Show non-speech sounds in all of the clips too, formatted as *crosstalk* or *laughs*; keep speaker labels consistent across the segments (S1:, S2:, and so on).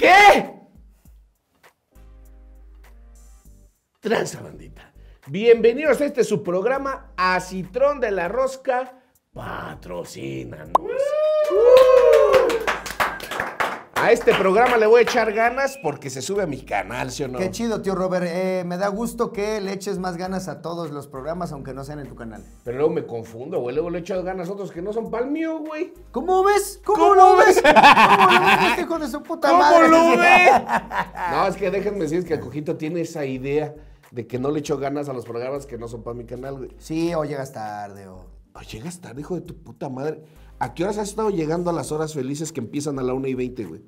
S1: ¿Qué? Tranza, bandita. Bienvenidos a este su programa Acitrón de la Rosca. Patrocínanos. A este programa le voy a echar ganas porque se sube a mi canal, ¿sí o no?
S2: Qué chido, tío Robert. Eh, me da gusto que le eches más ganas a todos los programas, aunque no sean en tu canal.
S1: Pero luego me confundo, güey. Luego le echo ganas a otros que no son pa'l mío, güey.
S2: ¿Cómo ves? ¿Cómo,
S1: ¿Cómo
S2: lo
S1: ves?
S2: ¿Cómo lo ves, este hijo de su puta
S1: ¿Cómo
S2: madre?
S1: lo *laughs* ves? No, es que déjenme decir que el cojito tiene esa idea de que no le echo ganas a los programas que no son para mi canal, güey.
S2: Sí, o llegas tarde, o...
S1: Ay, llegas tarde, hijo de tu puta madre. ¿A qué horas has estado llegando a las horas felices que empiezan a la 1 y 20, güey?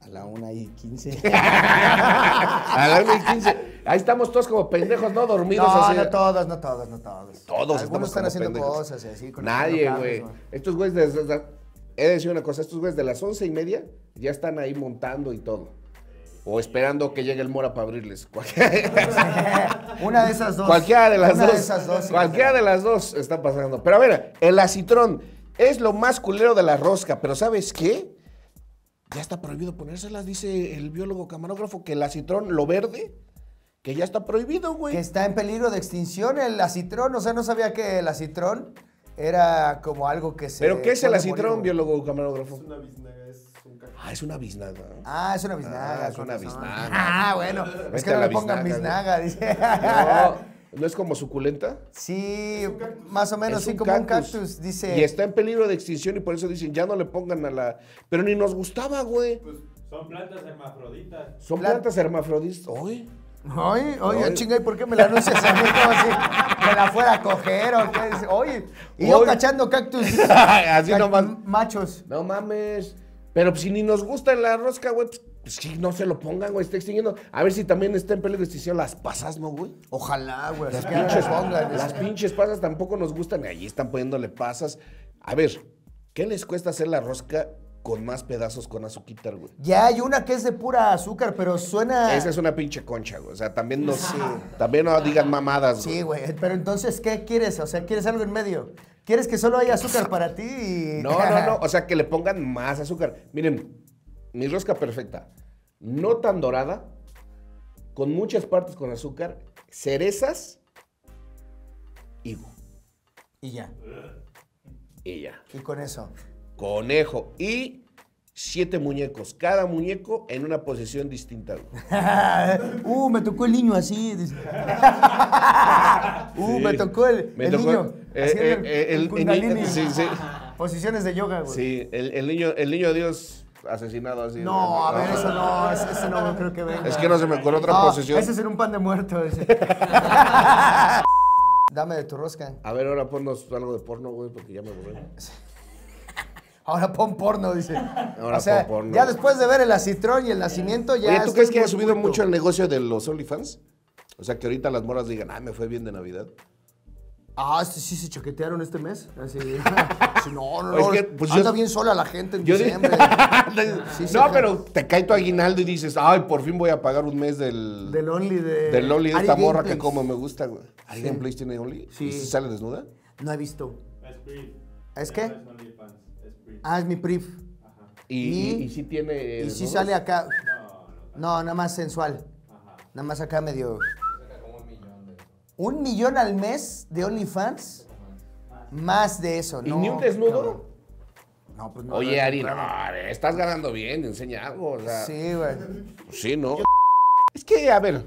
S2: A la una y quince. *laughs*
S1: A la 1 y 15. Ahí estamos todos como pendejos, ¿no? Dormidos
S2: No,
S1: así.
S2: no todos, no todos, no todos.
S1: Todos
S2: Algunos están haciendo
S1: pendejos.
S2: cosas y así. conectando
S1: Nadie, güey.
S2: güey.
S1: Estos güeyes, desde, desde- he de decir una cosa, estos güeyes de las once y media ya están ahí montando y todo. O esperando que llegue el Mora para abrirles. *laughs*
S2: Una de esas dos.
S1: Cualquiera de las
S2: Una
S1: dos.
S2: de esas dos. sí.
S1: cualquiera de las dos está pasando. Pero a ver, el acitrón es lo más culero de la rosca, pero ¿sabes qué? Ya está prohibido ponérselas, dice el biólogo camarógrafo, que el acitrón, lo verde, que ya está prohibido, güey.
S2: Que está en peligro de extinción el acitrón. O sea, no sabía que el acitrón era como algo que se...
S1: ¿Pero qué es el acitrón,
S2: morir.
S1: biólogo camarógrafo?
S3: una biznaga, es un cactus.
S1: Ah, es una biznaga.
S2: Ah, es una biznaga.
S1: Ah, es una biznaga.
S2: Ah, bueno. Es que no le pongan
S1: biznaga,
S2: biznaga, dice.
S1: No, ¿no es como suculenta?
S2: Sí, más o menos,
S1: Es
S2: sí,
S1: un
S2: como un
S1: cactus.
S2: cactus, dice.
S1: Y está en peligro de extinción y por eso dicen, ya no le pongan a la... Pero ni nos gustaba, güey.
S3: Pues son plantas hermafroditas.
S1: Son
S2: Plan-
S1: plantas hermafroditas. Oye.
S2: Oye, oye, chinga, ¿y por qué me la anuncias a mí como si me la fuera a coger o qué? Oye, y yo cachando cactus. *laughs*
S1: Así nomás.
S2: Machos.
S1: No mames. Pero pues, si ni nos gusta la rosca, güey, pues, pues sí, no se lo pongan, güey, está extinguiendo. A ver si también está en peligro de extinción las pasas, ¿no, güey?
S2: Ojalá, güey.
S1: Las pinches,
S2: pongan.
S1: las pinches pasas tampoco nos gustan y allí están poniéndole pasas. A ver, ¿qué les cuesta hacer la rosca con más pedazos con azuquitar, güey?
S2: Ya hay una que es de pura azúcar, pero suena.
S1: Esa es una pinche concha, güey. O sea, también no, también no digan mamadas, güey.
S2: Sí, güey. Pero entonces, ¿qué quieres? O sea, ¿quieres algo en medio? ¿Quieres que solo haya azúcar para ti? y-
S1: No, no, no. *laughs* O sea, que le pongan más azúcar. Miren, mi rosca perfecta. No tan dorada, con muchas partes con azúcar, cerezas, higo.
S2: y ya.
S1: Y ya.
S2: Y con eso.
S1: Conejo. Y siete muñecos. Cada muñeco en una posición distinta. *laughs*
S2: uh, me tocó el niño así. *laughs* uh, me tocó el,
S1: Me
S2: el
S1: tocó-
S2: niño.
S1: eh, eh,
S2: el, el
S1: sí, sí. *laughs*
S2: Posiciones de yoga, güey.
S1: Sí, el, el niño, el niño Dios asesinado así.
S2: No, a ver, eso no, es- eso no creo que venga.
S1: Es que no se me ocurre otra
S2: No,
S1: posición.
S2: Ese es en un pan de muerto. ese. *laughs* Dame de tu rosca.
S1: A ver, ahora ponnos algo de porno, güey, porque ya me aburrí.
S2: Ahora pon porno, dice.
S1: Ahora
S2: o sea,
S1: pon porno.
S2: ya después de ver el acitrón y el nacimiento, ya.
S1: Oye, ¿tú crees que ha subido mucho el negocio de los OnlyFans? O sea, que ahorita las moras digan, ah, me fue bien de Navidad.
S2: Ah, sí, sí, se chaquetearon este mes. Así. *laughs* Sí, no, no,
S1: Es
S2: no.
S1: que, pues,
S2: anda
S1: yo-
S2: bien sola la gente en diciembre. *laughs* Sí, sí,
S1: no, pero te cae tu aguinaldo y dices, ay, por fin voy a pagar un mes del...
S2: Del Only de.
S1: Del Only de
S2: Ari
S1: esta morra que como me gusta, güey. ¿Ari Gameplays tiene Only?
S2: Sí.
S1: ¿Y si sale desnuda?
S2: No he visto.
S3: Es Priv.
S2: ¿Es qué? Ah, es mi prif.
S3: Ajá.
S1: Y,
S2: ¿Y?
S1: y, y sí tiene...
S2: Y si sale acá.
S3: No, no.
S2: No, nada más sensual.
S3: Ajá.
S2: Nada más acá medio. ¿Un millón al mes de OnlyFans? Más de eso,
S1: ¿Y
S2: ¿no?
S1: ni un desnudo?
S2: cabrón. No, pues no.
S1: Oye,
S2: no,
S1: Ari,
S2: no,
S1: estás ganando bien, enseña algo. O sea,
S2: Sí, güey.
S1: pues sí, ¿no? Es que, a ver,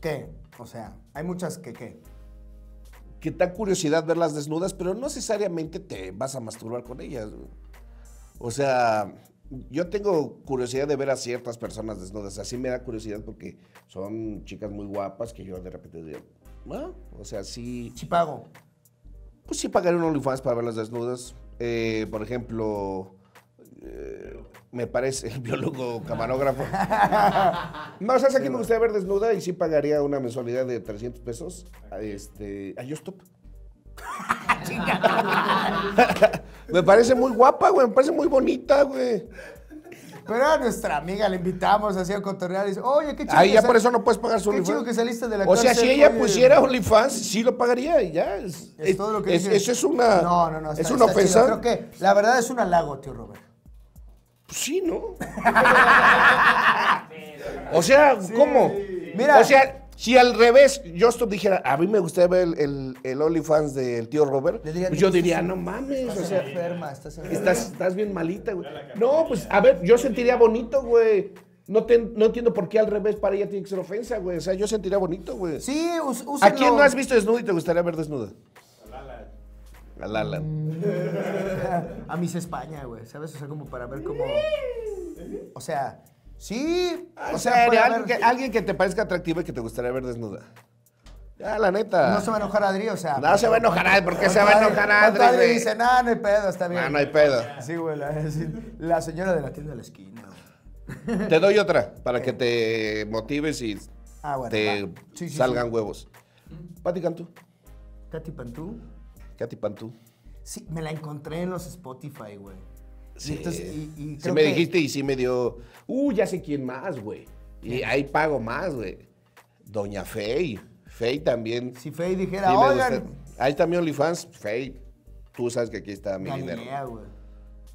S2: ¿Qué? O sea, hay muchas que qué.
S1: que da curiosidad verlas desnudas, pero no necesariamente te vas a masturbar con ellas. güey. O sea, yo tengo curiosidad de ver a ciertas personas desnudas. Así me da curiosidad porque son chicas muy guapas que yo de repente digo, "Ah", o sea, sí,
S2: Chipago.
S1: pues sí pagaré un OnlyFans para verlas desnudas. Eh, por ejemplo, eh, me parece el biólogo camarógrafo. No, ¿sabes a quién me gustaría ver desnuda? Y sí pagaría una mensualidad de 300 pesos. A este, a Justop. *laughs* me parece muy guapa, güey. Me parece muy bonita, güey.
S2: Pero a nuestra amiga le invitamos así a cotorrear y dice, oye, qué chido.
S1: Ahí ya por eso no puedes pagar su
S2: Qué chido que saliste de la
S1: O sea,
S2: cárcel,
S1: si ella
S2: oye.
S1: pusiera OnlyFans, sí lo pagaría y ya. Es,
S2: Es todo lo que
S1: es-
S2: dije.
S1: Eso es una,
S2: No, no, no.
S1: es una
S2: chido.
S1: ofensa.
S2: Creo que la verdad es un halago, tío Robert.
S1: Pues sí, ¿no? *laughs* o sea, ¿cómo?
S2: Mira.
S1: O sea, si al revés, Justop dijera, a mí me gustaría ver el, el, el OnlyFans del tío Robert,
S2: Le dirían,
S1: pues yo
S2: "Estás
S1: diría, no mames, o sea,
S2: enferma, estás enferma.
S1: estás, estás bien malita, güey. No, pues, a ver, yo sentiría bonito, güey. No, te- no entiendo por qué al revés para ella tiene que ser ofensa, güey. O sea, yo sentiría bonito, güey.
S2: Sí, úsenlo.
S1: ¿A quién no has visto desnudo y te gustaría ver desnuda?
S3: Lala.
S1: A Lala. *laughs*
S2: A Miss España, güey, ¿sabes? O sea, como para ver cómo... O sea, sí.
S1: O sea,
S2: puede
S1: alguien,
S2: haber-
S1: que, alguien que te parezca atractiva y que te gustaría ver desnuda. Ya, la neta.
S2: No se va a enojar Adri, o sea...
S1: No se va a enojar Adri, ¿por qué se va a enojar
S2: Adri?
S1: Adri, güey?
S2: dice, no, no hay pedo, está bien.
S1: Ah, no hay pedo.
S2: Sí, güey, la, sí, la señora de la tienda de la esquina. güey.
S1: Te doy otra para que te motives y
S2: Ah, bueno,
S1: te
S2: va. Sí, sí,
S1: salgan
S2: sí.
S1: huevos. Pati Cantú.
S2: Katy Pantú.
S1: Katy Pantú.
S2: Sí, me la encontré en los Spotify, güey.
S1: Sí.
S2: entonces, y- y
S1: sí
S2: creo
S1: me
S2: que-
S1: dijiste y sí me dio. Uh, ya sé quién más, güey. Y ahí pago más, güey. Doña Fey. Fey también.
S2: Si Fey dijera,
S1: Sí
S2: oigan.
S1: Ahí está mi OnlyFans. Fey. Tú sabes que aquí está mi dinero.
S2: Galilea, güey.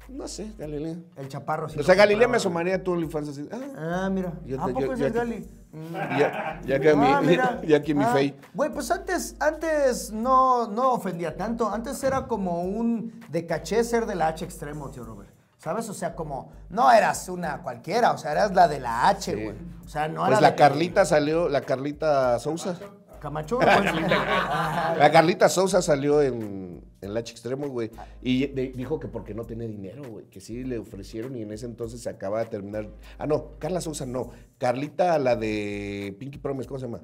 S1: No sé, Galilea.
S2: El chaparro. sí
S1: O sea, Galilea me asomaría a tu OnlyFans así. Ah.
S2: Ah, mira.
S1: Yo
S2: ¿A poco
S1: yo-
S2: es
S1: yo
S2: el Gali? *laughs*
S1: Ya, ya que mi,
S2: Ah, mira. *laughs*
S1: ya que mi
S2: Ah,
S1: Fey.
S2: Güey, pues antes, antes no, no ofendía tanto. Antes era como un de caché ser de la H extremo, tío Robert. ¿Sabes? O sea, como, no eras una cualquiera, o sea, eras la de la H,
S1: Sí.
S2: güey. O sea, no
S1: Pues
S2: era
S1: la
S2: de que-
S1: Carlita salió, la Carlita Sousa.
S2: Camacho.
S1: La Carlita Sousa salió en, en la H Extremo, güey. Y de- dijo que porque no tenía dinero, güey. Que sí le ofrecieron y en ese entonces se acaba de terminar. Ah, no, Carla Sousa no. Carlita, la de Pinky Promise, ¿cómo se llama?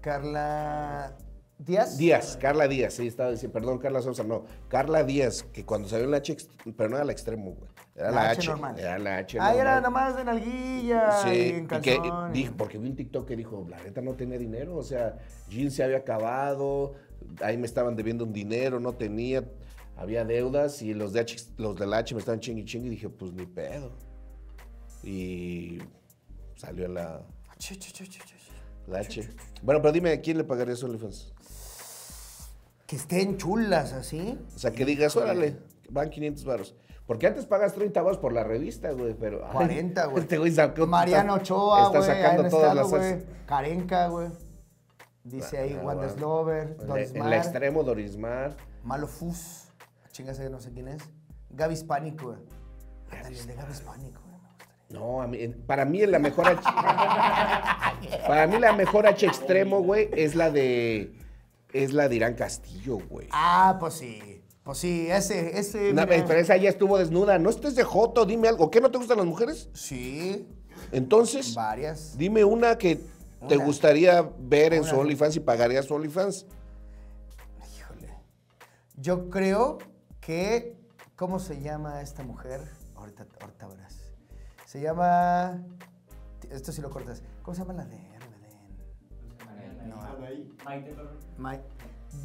S2: Carla Díaz.
S1: Díaz, Carla Díaz, sí, estaba diciendo, perdón, Carla Sousa, no. Carla Díaz, que cuando salió en la H, pero no era la extremo, güey. Era la,
S2: La
S1: H,
S2: H normal.
S1: Era la H.
S2: Ah, era nada más de nalguilla y
S1: Sí,
S2: en
S1: y que dijo, porque vi un TikTok que dijo, la neta no tenía dinero, o sea, Jean se había acabado, ahí me estaban debiendo un dinero, no tenía, había deudas y los de, H, los de la H me estaban chingui chingui y dije, pues ni pedo. Y salió la, la H. Bueno, pero dime, ¿a quién le pagaría eso OnlyFans?
S2: Que estén chulas así.
S1: O sea, que digas, órale, van 500 varos. Porque antes pagas 30 varos por la revista, güey, pero... ay,
S2: 40, güey. *laughs*
S1: Este güey sacó...
S2: Mariano Ochoa,
S1: Está
S2: güey.
S1: sacando todas
S2: estado,
S1: las...
S2: güey. Carenca, güey. Dice ahí
S1: Ah,
S2: Wanda
S1: bueno.
S2: Slover, Doris
S1: el- en
S2: Mar,
S1: el extremo, Dorismar.
S2: Malo Fus. Chingas, no sé quién es. Gaby Hispánico, güey. Ándale, el de Gaby Hispánico, güey. me gustaría.
S1: No, a mí- para mí la mejor H. *laughs* para mí la mejor H extremo, güey, es la de. Es la de Irán Castillo, güey.
S2: Ah, pues sí. Pues sí, ese, ese.
S1: No,
S2: mira.
S1: pero esa ya estuvo desnuda. No estés de joto, dime algo. ¿Qué no te gustan las mujeres?
S2: Sí,
S1: Entonces,
S2: varias.
S1: dime una que te gustaría ver en
S2: Una.
S1: su OnlyFans y pagarías su OnlyFans.
S2: Híjole. Yo creo que. ¿Cómo se llama esta mujer? Ahorita, ahorita verás. Se llama. Esto sí lo cortas. ¿Cómo se llama la de No.
S3: Maite Perroni.
S2: Ma-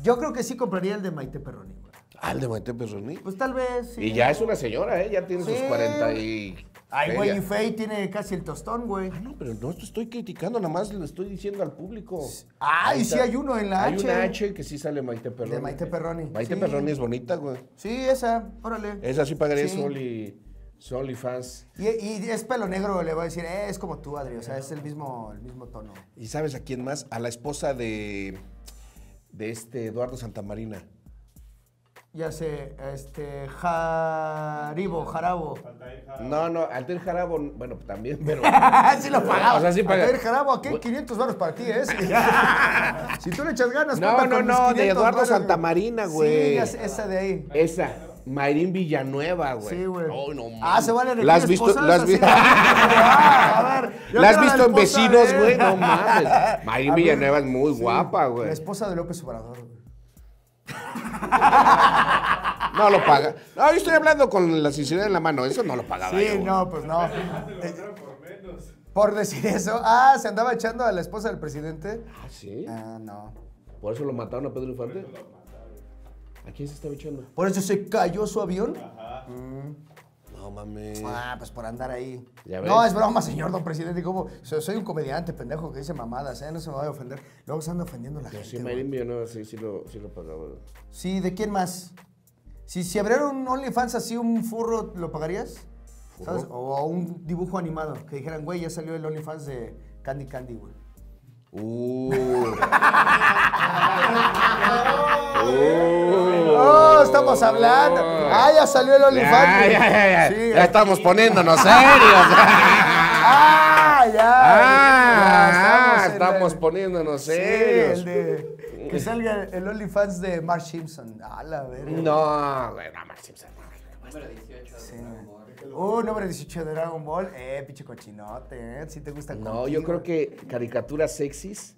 S2: Yo creo que sí compraría el de Maite Perroni, güey.
S1: Ah, el de Maite Perroni.
S2: Pues tal vez. sí.
S1: Y ya es una señora, ¿eh? Ya tiene sus
S2: Sí.
S1: 40 y.
S2: Ay, güey, y. Fey tiene casi el tostón, güey.
S1: Ah, no, pero no te estoy criticando, nada más le estoy diciendo al público.
S2: Ah,
S1: Ahí
S2: y sí hay uno en la
S1: Hay
S2: H.
S1: una H que sí sale Maite Perroni.
S2: De Maite Perroni.
S1: Maite
S2: sí.
S1: Perroni es bonita, güey.
S2: Sí, esa, órale.
S1: Esa sí pagaría
S2: Sí.
S1: su OnlyFans.
S2: Y, y es pelo negro, le voy a decir, eh, es como tú, Adri, o sea, es el mismo, el mismo tono.
S1: ¿Y sabes a quién más? A la esposa de, de este Eduardo Santamarina.
S2: Ya sé, este, Jaribo, Jarabo.
S1: No, no, Alter Jarabo, bueno, también, pero... *laughs*
S2: sí lo pagaba.
S1: O sea, sí paga.
S2: A ver, Jarabo, aquí
S1: Bu-
S2: 500 baros para ti, ¿eh? *laughs* Si tú le echas ganas,
S1: No, no, no, de
S2: 500
S1: Eduardo. Santamarina, güey.
S2: Sí, esa de ahí.
S1: Esa, Mayrín Villanueva, güey.
S2: Sí, güey.
S1: Ay, no,
S2: Ah,
S1: mames.
S2: se van a elegir
S1: ¿La has visto? ¿La has visto? *laughs*
S2: Ah, a ver,
S1: ¿La has visto en Vecinos,
S2: de-
S1: güey? No mames. *laughs* Mayrín Villanueva es muy
S2: sí,
S1: guapa, güey.
S2: La esposa de López Obrador, güey. *laughs*
S1: No lo paga. No, yo estoy hablando con la sinceridad en la mano. Eso no lo pagaba
S2: Sí,
S1: yo,
S2: no, pues no.
S3: Menos.
S2: Por decir eso. Ah, se andaba echando a la esposa del presidente.
S1: ¿Ah, sí?
S2: Ah, no.
S1: ¿Por eso lo mataron a Pedro Infante? ¿A quién se estaba echando?
S2: Por eso se cayó su avión.
S1: No mames.
S2: Ah, pues por andar ahí.
S1: Ya
S2: No, es broma, señor don presidente. ¿Cómo? So- Soy un comediante, pendejo, que dice mamadas, ¿eh? No se me vaya a ofender. Luego se anda ofendiendo a la gente.
S1: sí,
S2: güey.
S1: Mayrín Villanueva sí, sí lo, sí lo pagaba. güey.
S2: Sí, ¿de quién más? Si, si abriera un OnlyFans así, un furro, ¿lo pagarías? ¿Sabes? O un dibujo animado. Que dijeran, güey, ya salió el OnlyFans de Candy Candy, güey.
S1: Uh. *laughs*
S2: ¡Oh, estamos hablando! ¡Ah, ya salió el OnlyFans!
S1: Ya,
S2: güey.
S1: ya, ya, ya.
S2: Sí,
S1: Ya estamos poniéndonos *laughs* serios.
S2: ¡Ah, ya!
S1: Ah,
S2: Ya
S1: estamos
S2: el-
S1: poniéndonos
S2: Sí,
S1: serios.
S2: el de... Que salga el OnlyFans de Mark Simpson. ¡A la verga!
S1: No, güey, no, Mark Simpson.
S4: Número 18
S2: Sí.
S4: de Dragon Ball.
S2: Uh, número 18 de Dragon Ball. Eh, pinche cochinote, ¿eh? Si te gusta
S1: No, yo creo que caricaturas sexys.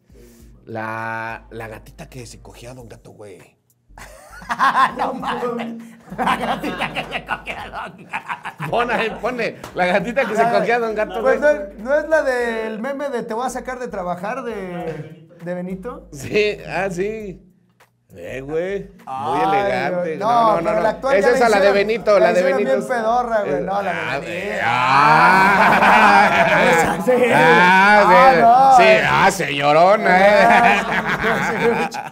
S1: La, la gatita que se cogía a Don Gato, güey. *laughs*
S2: no mames. La gatita que se cogió a Don Gato.
S1: Pone, pone. La gatita que se cogía a Don Gato,
S2: Pues ¿no es la del meme de te voy a sacar de trabajar de, de Benito.
S1: Sí, ah, sí. Eh, güey. Muy elegante. No, no, no. no.
S2: la actual
S1: Esa es
S2: la
S1: a la de Benito, la,
S2: la
S1: de Benito.
S2: bien pedorra, güey.
S1: Eh,
S2: No, la de
S1: ah,
S2: Benito.
S1: eh, Ah, *laughs*
S2: sí.
S1: ah, sí.
S2: Ah, no.
S1: Sí, ah, señorona, eh.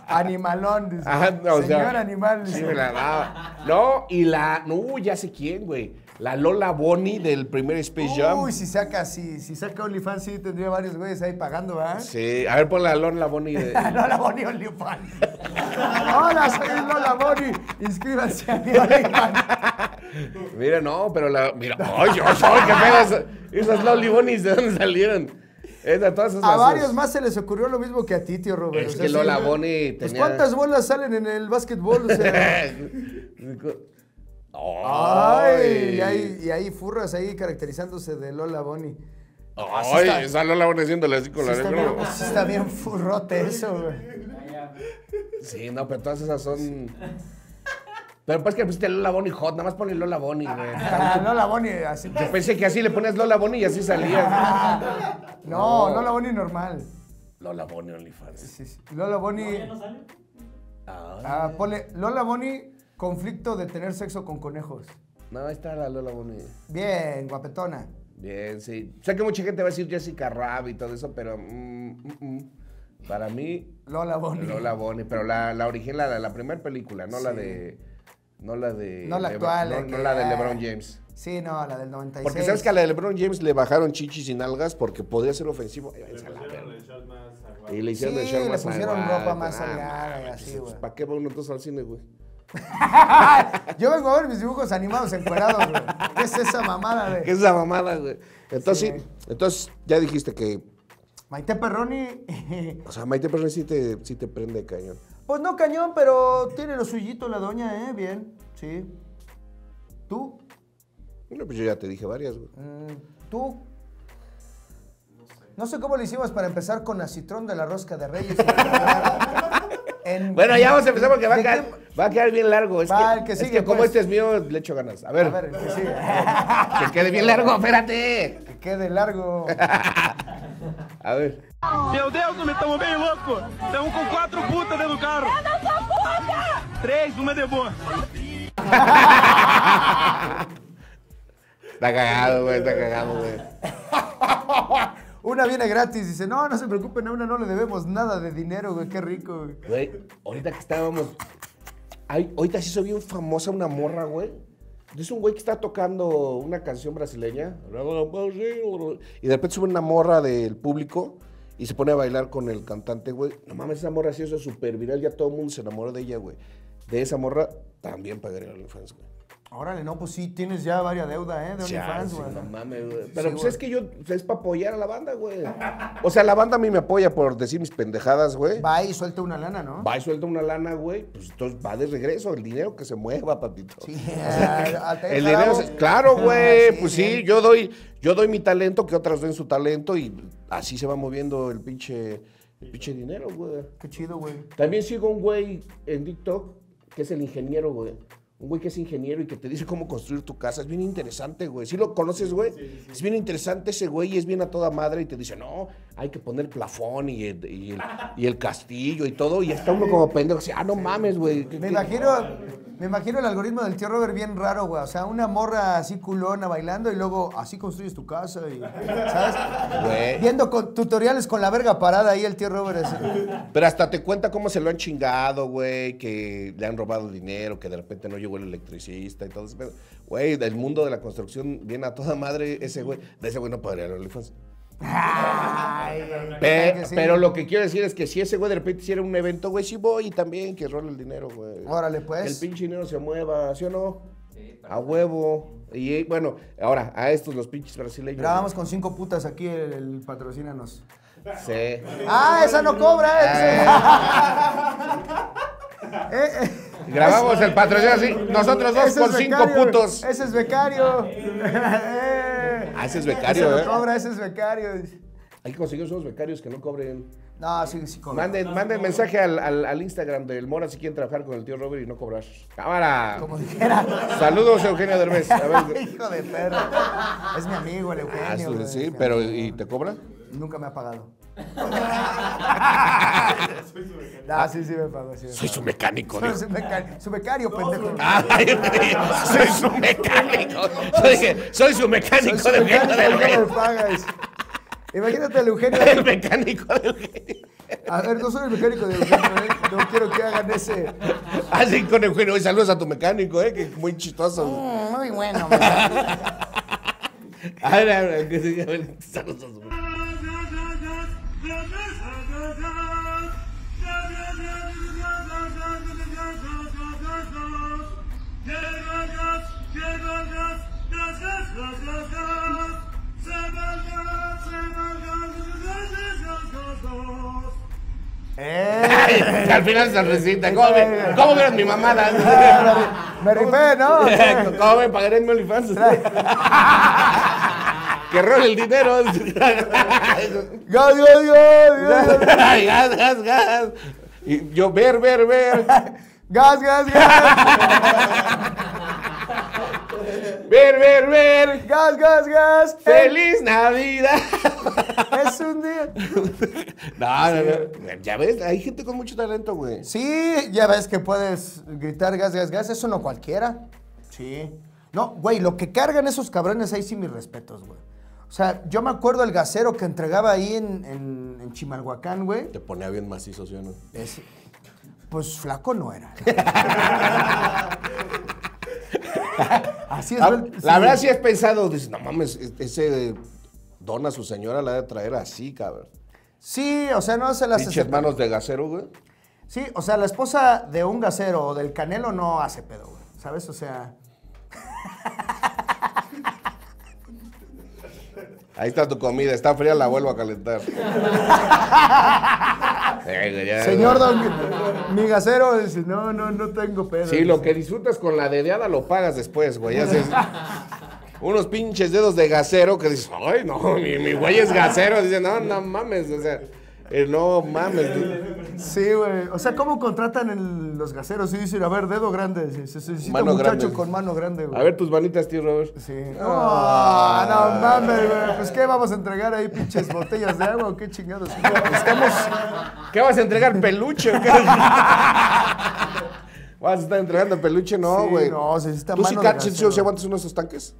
S2: Animalón. dice.
S1: Ajá, no, o sea,
S2: Señor animal.
S1: Sí, me la daba. No, y la. No, ya sé quién, güey. La Lola Bonnie del primer Space Jam.
S2: Uy, si saca, si, si saca OnlyFans, sí tendría varios güeyes ahí pagando, ¿ah?
S1: Sí, a ver, pon la Lola Bonnie de. *laughs*
S2: Lola Boni OnlyFans. Hola, soy Lola Boni. Inscríbanse a mi OnlyFans.
S1: Mira, no, pero la. Mira, ¡ay, yo soy! ¡Qué pedas! Esas Loli Bonnies, ¿de dónde salieron? Esa, todas esas
S2: A varios más se les ocurrió lo mismo que a ti, tío Robert.
S1: Es
S2: O sea,
S1: que
S2: sí,
S1: Lola
S2: ¿no?
S1: Bonnie
S2: Pues,
S1: tenía.
S2: ¿Cuántas bolas salen en el básquetbol? O sea, *laughs* *laughs*
S1: Ay,
S2: ay, y hay, y hay furras ahí caracterizándose de Lola Boni. Así
S1: Ay,
S2: está.
S1: esa Lola Bonnie haciéndole así con
S2: Sí
S1: la
S2: está,
S1: lengua.
S2: bien, sí está bien furrote eso, güey.
S1: Sí, no, pero todas esas son. Pero pues que pusiste Lola Bonnie hot, nada más ponle Lola Bonnie, güey.
S2: Ah, Lola Boni, así.
S1: Yo pensé que así le ponías Lola Bonnie y así salía. *laughs*
S2: No, Lola Boni normal.
S1: Lola Bonnie OnlyFans.
S2: Sí, sí. Lola Boni.
S3: ¿Ya no sale?
S1: Ah,
S2: Ah, ponle Lola Boni, conflicto de tener sexo con conejos.
S1: no, ahí está la Lola Bonnie.
S2: Bien, guapetona.
S1: Bien, sí. Sé que mucha gente va a decir Jessica Rabbit y todo eso, pero mm, mm, mm. para mí,
S2: Lola Boni.
S1: Lola Bonnie. Pero la, la original, la, la primera película, no la de. No la de.
S2: No la
S1: Lebron-
S2: actual,
S1: No,
S2: la
S1: no
S2: que-
S1: la de. LeBron James.
S2: Sí, no, la del 96.
S1: Porque sabes que a la de LeBron James le bajaron chichis y nalgas porque podía ser ofensivo.
S3: Le pusieron más.
S1: Y le hicieron
S2: Sí,
S1: el show
S2: le
S1: más
S2: pusieron
S1: aguado.
S2: ropa más holgada y así, güey.
S1: ¿Para qué va uno entonces al cine, güey? *laughs*
S2: Yo vengo a ver mis dibujos animados encuerados, güey. ¿Qué es esa mamada
S1: ¿Qué
S2: de
S1: es esa mamada, güey? Entonces,
S2: Sí.
S1: entonces ya dijiste que.
S2: Maite Perroni?
S1: O sea, Maite Perroni sí te, sí te prende cañón.
S2: Pues no cañón, pero tiene lo suyito la doña, ¿eh? Bien, sí. ¿Tú?
S1: Bueno, pues yo ya te dije varias, güey.
S2: Mm, ¿Tú? No sé cómo le hicimos para empezar con acitrón de la rosca de Reyes. *laughs* En-
S1: Bueno, ya vamos a empezar porque va a
S2: ¿De
S1: quedar,
S2: qué?
S1: Va a quedar bien largo. Es
S2: Va,
S1: que,
S2: el que
S1: es
S2: sigue,
S1: que como
S2: pues.
S1: este es mío, le echo ganas. A ver,
S2: A ver, que sí. *laughs*
S1: que quede bien largo, espérate.
S2: Que quede largo. *laughs*
S1: A ver.
S5: Meu Deus, homem, tamo bem louco. Tamo com quatro putas dentro do carro. Eu não sou puta! Três, uma de boa. *laughs*
S1: Está cagado, güey, está cagado, güey.
S2: Una viene gratis. Dice, no, no se preocupen, a una no le debemos nada de dinero, güey. Qué rico, güey.
S1: Güey, ahorita que estábamos. Ay, ahorita se hizo bien famosa una morra, güey. Es un güey que está tocando una canción brasileña. Y de repente sube una morra del público y se pone a bailar con el cantante, güey. No mames, esa morra sí hizo súper viral. Ya todo el mundo se enamoró de ella, güey. De esa morra también pagaría el OnlyFans, güey.
S2: Órale, no, pues sí, tienes ya varias deuda, ¿eh? De OnlyFans,
S1: sí,
S2: güey.
S1: no mames, güey.
S2: Sí,
S1: Pero pues
S2: güey.
S1: es que yo, es para apoyar a la banda, güey. O sea, la banda a mí me apoya por decir mis pendejadas, güey.
S2: Va y suelta una lana, ¿no?
S1: Va y suelta una lana, güey, pues entonces va de regreso, el dinero que se mueva, papito.
S2: Sí. al *laughs*
S1: El dinero, se- *laughs* claro, güey,
S2: sí,
S1: pues sí, yo doy, yo doy mi talento, que otras den su talento y así se va moviendo el pinche, el pinche dinero, güey.
S2: Qué chido, güey.
S1: También sigo un güey en TikTok que es el ingeniero, güey. Un güey que es ingeniero y que te dice cómo construir tu casa. Es bien interesante, güey. ¿Sí lo conoces, güey? Es bien interesante ese güey y es bien a toda madre y te dice, no, hay que poner plafón y el, y el- y el castillo y todo, y está uno como pendejo, así, ah, no mames, güey. ¿qué-
S2: Me imagino, me imagino el algoritmo del tío Robert bien raro, güey. O sea, una morra así culona bailando y luego así construyes tu casa y, ¿sabes?
S1: Güey.
S2: Viendo con, tutoriales con la verga parada ahí el tío Robert. así.
S1: Pero hasta te cuenta cómo se lo han chingado, güey, que le han robado dinero, que de repente no llegó el electricista y todo eso. Güey, del mundo de la construcción viene a toda madre ese güey. De ese güey no podría a OnlyFans.
S2: Ay, *laughs* que sí.
S1: Pero lo que quiero decir es que si ese güey de repente hiciera un evento, güey, sí voy y también que role el dinero, güey.
S2: Órale, pues.
S1: Que el pinche dinero se mueva, ¿sí o no? a huevo. Y eh, bueno, ahora, a estos los pinches brasileños.
S2: Grabamos con cinco putas aquí, el, el patrocínanos.
S1: Sí.
S2: Ah, esa no cobra. esa. *laughs* Eh, eh,
S1: Grabamos el patrocinio así, nosotros dos con cinco
S2: becario,
S1: putos.
S2: Ese es becario. *laughs*
S1: Ah, ese es becario,
S2: ese
S1: ¿eh?
S2: no cobra, ese es becario.
S1: Hay que conseguir unos becarios que no cobren.
S2: No, sí, sí cobra.
S1: Manden, manden mensaje al, al- al Instagram del Mora si quieren trabajar con el tío Robert y no cobrar. Cámara.
S2: Como dijera.
S1: Saludos, Eugenio Derbez. A ver. *laughs*
S2: Hijo de perro. Es mi amigo, el Eugenio.
S1: Ah, sí, sí, pero
S2: amigo.
S1: ¿y te cobra?
S2: Nunca me ha pagado. Ah, sí, sí me pagó. Sí me
S1: Soy su mecánico.
S2: Soy su becario, su becario pendejo.
S1: Ay, *laughs* soy su mecánico. Yo dije, soy su mecánico
S2: Soy
S1: de
S2: su
S1: Eugenio
S2: mecánico, ¿cómo
S1: Derbez.
S2: me pagas? Imagínate el Eugenio. *laughs*
S1: El mecánico de Eugenio.
S2: A ver, no soy el mecánico de Eugenio, ¿eh? No quiero que hagan ese.
S1: Así con Eugenio. Oye, saludos a tu mecánico, ¿eh? Que muy chistoso.
S2: Mm, Muy bueno. *laughs*
S1: A ver, a ver, saludos a su mecánico.
S2: ¡Eh!
S1: Al final se recita. ¿Cómo, ve- ¿Cómo vieron mi mamada?
S2: Me rifé, ¿no? *laughs*
S1: ¿Cómo me pagaré en mi OnlyFans? *laughs* que role el dinero. *laughs*
S2: ¡Gas, gas, gas!
S1: gas, gas, gas. Y yo, ver, ver, ver.
S2: ¡Gas, gas, gas!
S1: Ver, ver, ver.
S2: ¡Gas, gas, gas!
S1: ¡Feliz Navidad!
S2: Es un día.
S1: No, no, no. Ya ves, hay gente con mucho talento, güey.
S2: Sí, ya ves que puedes gritar gas, gas, gas. Eso no cualquiera. Sí. No, güey, lo que cargan esos cabrones ahí sí mis respetos, güey. O sea, yo me acuerdo el gasero que entregaba ahí en, en, en Chimalhuacán, güey.
S1: Te ponía bien macizo, ¿sí o no?
S2: Ese- pues flaco no era. *laughs* *laughs* Así es.
S1: Ah. La verdad sí has pensado, dices, no mames, ese don a su señora la de traer así, cabrón.
S2: Sí, o sea, no se las
S1: Pinches manos de gasero, güey.
S2: Sí, o sea, la esposa de un gasero o del canelo no hace pedo, güey. ¿Sabes? O sea.
S1: Ahí está tu comida, está fría, la vuelvo a calentar. *laughs*
S2: Señor don mi gasero dice, no, no, no tengo pedo.
S1: Sí, lo que disfrutas con la dedeada lo pagas después, güey. Ya unos pinches dedos de gasero que dices, ay, no, mi, mi güey es gasero. Dice, no, no mames, o sea, eh, no mames.
S2: Sí, güey. O sea, ¿cómo contratan el- los gaseros? Y dicen, a ver, dedo grande. Se, se necesita
S1: Mano
S2: un muchacho
S1: grande.
S2: con mano grande, güey.
S1: A ver tus manitas, tío Robert.
S2: Sí. No, no mames, güey. Pues, ¿qué vamos a entregar ahí, pinches botellas de agua o qué chingados? Estamos...
S1: ¿Qué vas a entregar, peluche o qué? ¿Vas a estar entregando peluche? No,
S2: Sí,
S1: güey.
S2: no, se necesita
S1: ¿Tú sí,
S2: mano de
S1: cachis,
S2: gasero.
S1: sí aguantas uno de esos tanques?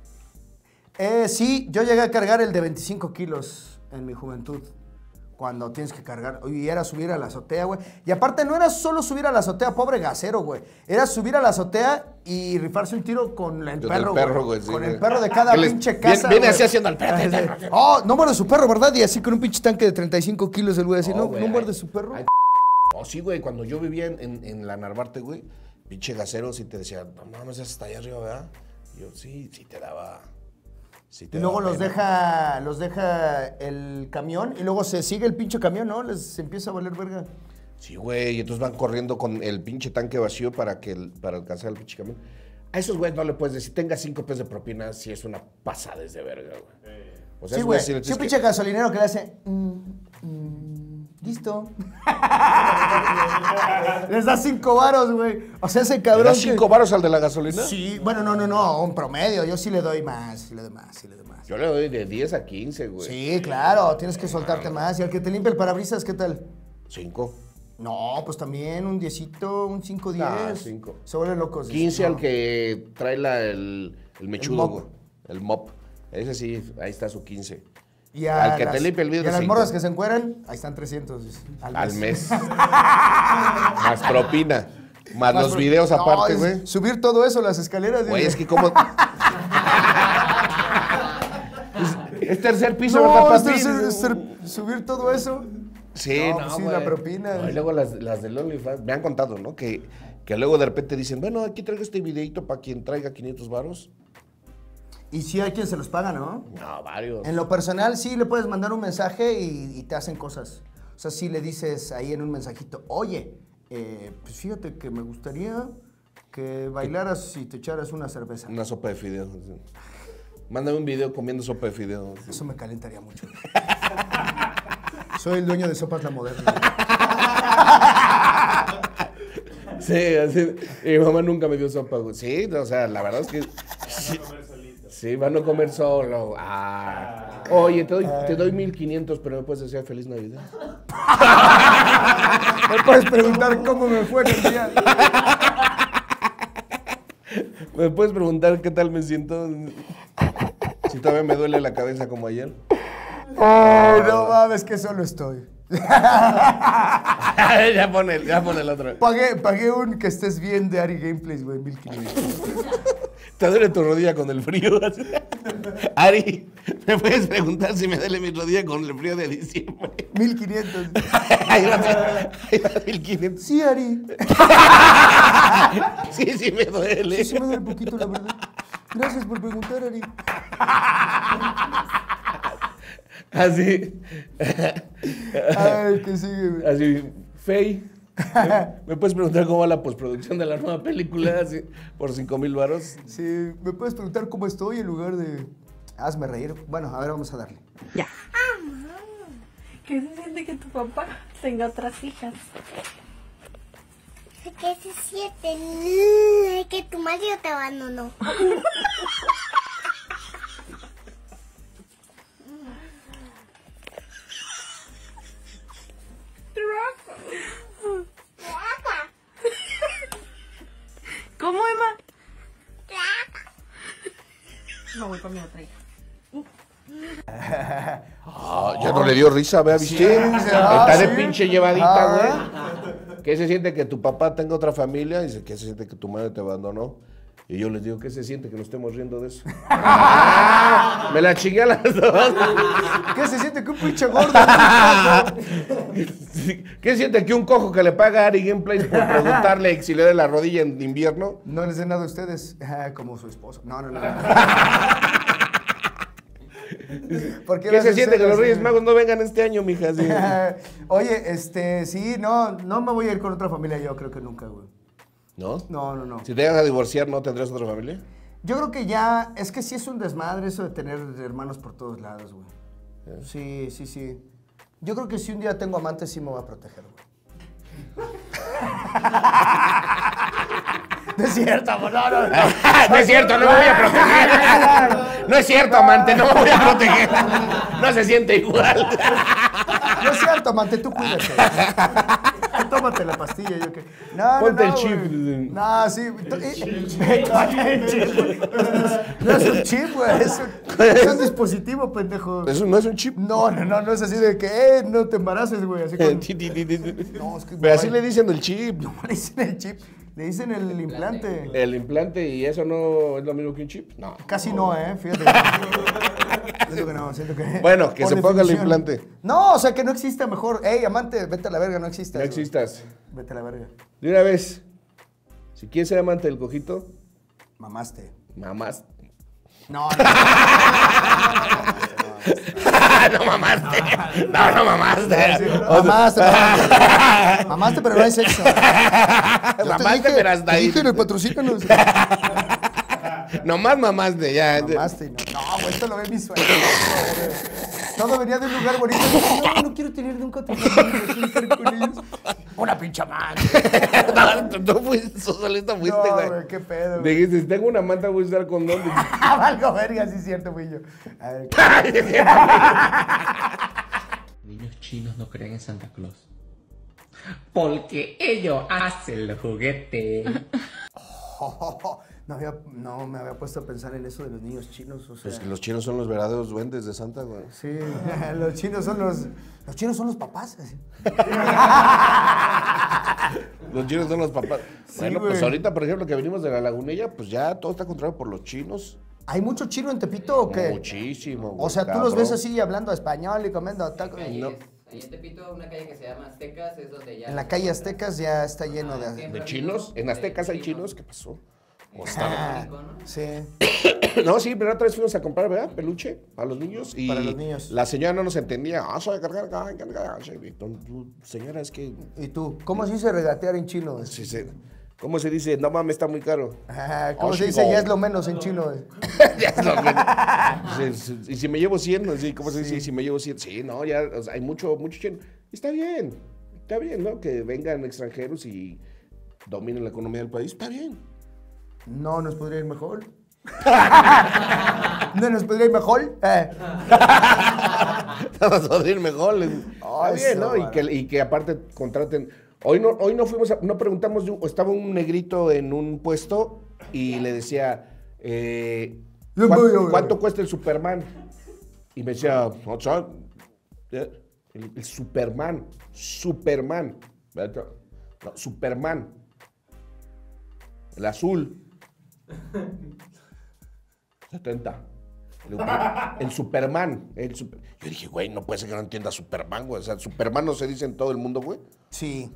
S2: Eh, sí, yo llegué a cargar el de 25 kilos en mi juventud. Cuando tienes que cargar. Y era subir a la azotea, güey. Y aparte no era solo subir a la azotea, pobre gasero, güey. Era subir a la azotea y rifarse un tiro con el
S1: Con
S2: perro,
S1: perro, güey, sí,
S2: con el perro de cada
S1: les-
S2: pinche casa.
S1: viene así haciendo el perro.
S2: Oh, no muerde su perro, ¿verdad? Y así con un pinche tanque de 35 kilos el güey así. No,
S1: güey,
S2: no muerde su perro.
S1: Oh, sí, güey, cuando yo vivía en, en- en la Narvarte, güey, pinche gasero sí te decía, no mames, está allá arriba, ¿verdad? Y yo, sí, sí te daba. Sí
S2: Y luego los
S1: pena".
S2: deja, los deja el camión y luego se sigue el pinche camión, ¿no? Les empieza a valer verga.
S1: Sí, güey, y entonces van corriendo con el pinche tanque vacío para, que, el- para alcanzar el pinche camión. A esos güeyes no le puedes decir, tenga cinco pesos de propina, si es una pasada desde verga, güey. O sea,
S2: Sí, güey.
S1: Sí,
S2: un pinche gasolinero que le hace. mm, mm, Listo. *laughs* Les da cinco varos, güey. O sea, ese
S1: ¿Le
S2: cabrón. que-
S1: cinco varos al de la gasolina?
S2: Sí, bueno, no, no, no, un promedio. Yo sí le doy más, sí le doy más, sí le doy más.
S1: Yo le doy de 10 a 15, güey.
S2: Sí, claro, tienes que soltarte más. Y al que te limpia el parabrisas, ¿qué tal?
S1: Cinco.
S2: No, pues también un diecito, un 5 10.
S1: Ah, cinco.
S2: Se vuelven locos.
S1: 15
S2: No.
S1: al que trae la, el, el mechudo, güey. El mop. Ese sí, ahí está su 15.
S2: Y a
S1: al que te limpia el vidrio,
S2: Y a las
S1: cinco.
S2: morras que se encueran, ahí están 300 al mes.
S1: Al mes. *laughs* Más propina. Más, los videos
S2: No,
S1: aparte, güey.
S2: Subir todo eso, las escaleras.
S1: Güey, es que como... *laughs* es, es tercer piso,
S2: No,
S1: ¿verdad,
S2: es
S1: papi?
S2: tercer- es ter- subir todo eso.
S1: Sí,
S2: No,
S1: no,
S2: pues sí, la propina.
S1: No, y luego las, las del OnlyFans, me han contado, ¿no? Que, que luego de repente dicen, bueno, aquí traigo este videito para quien traiga 500 varos.
S2: Y sí hay quien se los paga, ¿no?
S1: No, varios.
S2: En lo personal, sí le puedes mandar un mensaje y, y te hacen cosas. O sea, sí le dices ahí en un mensajito, oye, eh, pues fíjate que me gustaría que bailaras y te echaras una cerveza.
S1: Una sopa de fideos. sí. Mándame un video comiendo sopa de fideos.
S2: Eso me calentaría mucho. Soy el dueño de Sopas La Moderna.
S1: Sí, así. Y mi mamá nunca me dio sopa. Sí, o sea, la verdad es que. Sí, sí, van a comer solo. Ah. Oye, te doy, te doy 1500, pero me puedes decir feliz Navidad. *laughs*
S2: Me puedes preguntar cómo me fue el día.
S1: ¿Me puedes preguntar qué tal me siento? Si todavía me duele la cabeza como ayer.
S2: Ay, no mames, que solo estoy. *laughs*
S1: ya pone, el- ya pone el otro.
S2: Pagué, pagué un que estés bien de Ari Gameplays, güey, 1500.
S1: Te duele tu rodilla con el frío. *laughs* Ari, ¿me puedes preguntar si me duele mi rodilla con el frío de diciembre?
S2: 1500. *laughs*
S1: Ahí va, ahí va 1500.
S2: Sí, Ari. *laughs*
S1: Sí, sí me duele.
S2: Sí, sí me duele un poquito, la verdad. Gracias por preguntar, Ari.
S1: Así.
S2: Ay, que sigue.
S1: Así, Fey. *laughs* ¿Me puedes preguntar cómo va la postproducción de la nueva película? Así, por 5 mil varos.
S2: Sí, ¿me puedes preguntar cómo estoy en lugar de... Hazme reír. Bueno, a ver, vamos a darle.
S4: ¿Qué se siente que tu papá tenga otras hijas?
S6: ¿Qué se siente? Que tu marido te abandonó.
S4: ¿Cómo, Emma? No voy con mi otra hija.
S1: Ah, ya no le dio risa, vea, ¿viste?
S2: sí, ah,
S1: Está de
S2: sí.
S1: pinche llevadita,
S2: Ah.
S1: güey. ¿Qué se siente que tu papá tenga otra familia? Dice, ¿qué se siente que tu madre te abandonó? Y yo les digo, ¿qué se siente que nos estemos riendo de eso? *laughs* Ah, Me la chingué a las dos.
S2: ¿Qué se siente que un pinche gordo? *laughs*
S1: ¿Qué se siente que un cojo que le paga a Ari Gameplays por preguntarle si le da la rodilla en invierno?
S2: No les dé nada a ustedes ah, como su esposo. No, no, no. *laughs* ¿Por
S1: ¿Qué se siente que los? Reyes Magos no vengan este año, mija? Sí.
S2: Oye, este, sí, no, no me voy a ir con otra familia yo, creo que nunca, güey.
S1: ¿No?
S2: No, no, no.
S1: Si te llegas a divorciar, ¿no tendrás otra familia?
S2: Yo creo que ya, es que sí es un desmadre eso de tener hermanos por todos lados, güey. Sí, sí, sí. Yo creo que si un día tengo amantes sí me voy a proteger, güey. *laughs* No es cierto, amor, no, no, no. *laughs*
S1: no es cierto, no me voy a proteger. No es cierto, amante, no me voy a proteger. No se siente igual.
S2: No es cierto, amante, tú cuídate. *laughs* Tómate la pastilla, yo que. No,
S1: Ponte
S2: no, no,
S1: el chip,
S2: güey. No, sí. el chip. *laughs* No es un chip, güey. Es un, es un dispositivo, pendejo.
S1: Eso no es un chip.
S2: No, no, no, no es así de que, eh, no te embaraces, güey. Así *laughs* con... No, es que
S1: Pero así le dicen el chip.
S2: No le dicen el chip, le dicen el implante.
S1: El implante y eso no es lo mismo que un chip. No.
S2: Casi no, ¿eh? Fíjate. *laughs* siento que no, siento que.
S1: Bueno, que se ponga el implante.
S2: No, o sea, que no exista mejor. Ey, amante, vete a la verga, no exista.
S1: No existas.
S2: Vete a la verga.
S1: De una vez, si quieres ser amante del cojito,
S2: Mamaste.
S1: mamás.
S2: No, no.
S1: no mamaste. No, no mamaste.
S2: Mamaste, mamaste. Mamaste, pero no hay sexo.
S1: Mamaste, pero hasta ahí.
S2: dije patrocínanos.
S1: Nomás mamaste, ya.
S2: Mamaste no. No, güey, esto lo ve mi sueño. Todo venía de un lugar bonito. No, no quiero tener nunca ellos. Una pinche amante. *laughs*
S1: no, no fuiste, tú solito fuiste,
S2: No,
S1: güey.
S2: güey, qué pedo. güey.
S1: Dijiste, si tengo una manta, voy a usar condón. *laughs*
S2: Ah, valgo verga, sí es cierto, fui yo. A ver, *laughs*
S7: Niños chinos no creen en Santa Claus. Porque ellos hacen los juguetes.
S2: No, había, no me había puesto a pensar en eso de los niños chinos. O sea,
S1: Pues que los chinos son los verdaderos duendes de Santa, güey.
S2: Sí, *laughs* los chinos son los. Los chinos son los papás. *laughs*
S1: Los chinos son los papás. bueno, pues ahorita, por ejemplo, que venimos de la lagunilla, pues ya todo está controlado por los chinos.
S2: ¿Hay mucho chino en Tepito o qué?
S1: Muchísimo. güey,
S2: O sea, tú los ves así hablando español y comiendo tacos.
S1: No.
S8: ahí en Tepito, una calle que se llama Aztecas, es donde ya...
S2: En la calle Aztecas ya está lleno de.
S1: ¿De chinos? ¿En Aztecas hay chinos? ¿Qué pasó? O está-
S2: Ah, sí.
S1: No, sí, *coughs* pero otra vez fuimos a comprar, ¿verdad? Peluche para los niños. Y
S2: Para los niños.
S1: La señora no nos entendía. Ah, soy cargar, cargar, cargar. Señora, es que.
S2: ¿Y tú? ¿Cómo se dice regatear en chino?
S1: sí, sí. ¿Cómo se dice? No mames, está muy caro.
S2: Ah, ¿Cómo
S1: Oh,
S2: se
S1: sí,
S2: dice?
S1: go.
S2: Ya es lo menos en chino. *laughs*
S1: Ya es lo. Sí, sí, Y si me llevo 100, sí, ¿cómo se dice? Si me llevo 100. Sí, no, ya o sea, hay mucho, mucho chino. Está bien. Está bien, ¿no? Que vengan extranjeros y dominen la economía del país. Está bien.
S2: No nos podría ir mejor. *laughs* no nos podría ir mejor. Eh.
S1: Vamos a ir mejor. Está bien, ¿no? Y que, y que aparte contraten. Hoy no, hoy no fuimos, a- no preguntamos, estaba un negrito en un puesto y le decía, eh,
S2: Yo
S1: ¿cuán-
S2: voy, yo voy.
S1: ¿cuánto cuesta el Superman? Y me decía, El, el Superman, Superman. No, Superman, el azul, 70. Le digo, "Pero El Superman. El super-". Yo dije, güey, no puede ser que no entienda Superman, güey. O sea, Superman no se dice en todo el mundo, güey.
S2: Sí.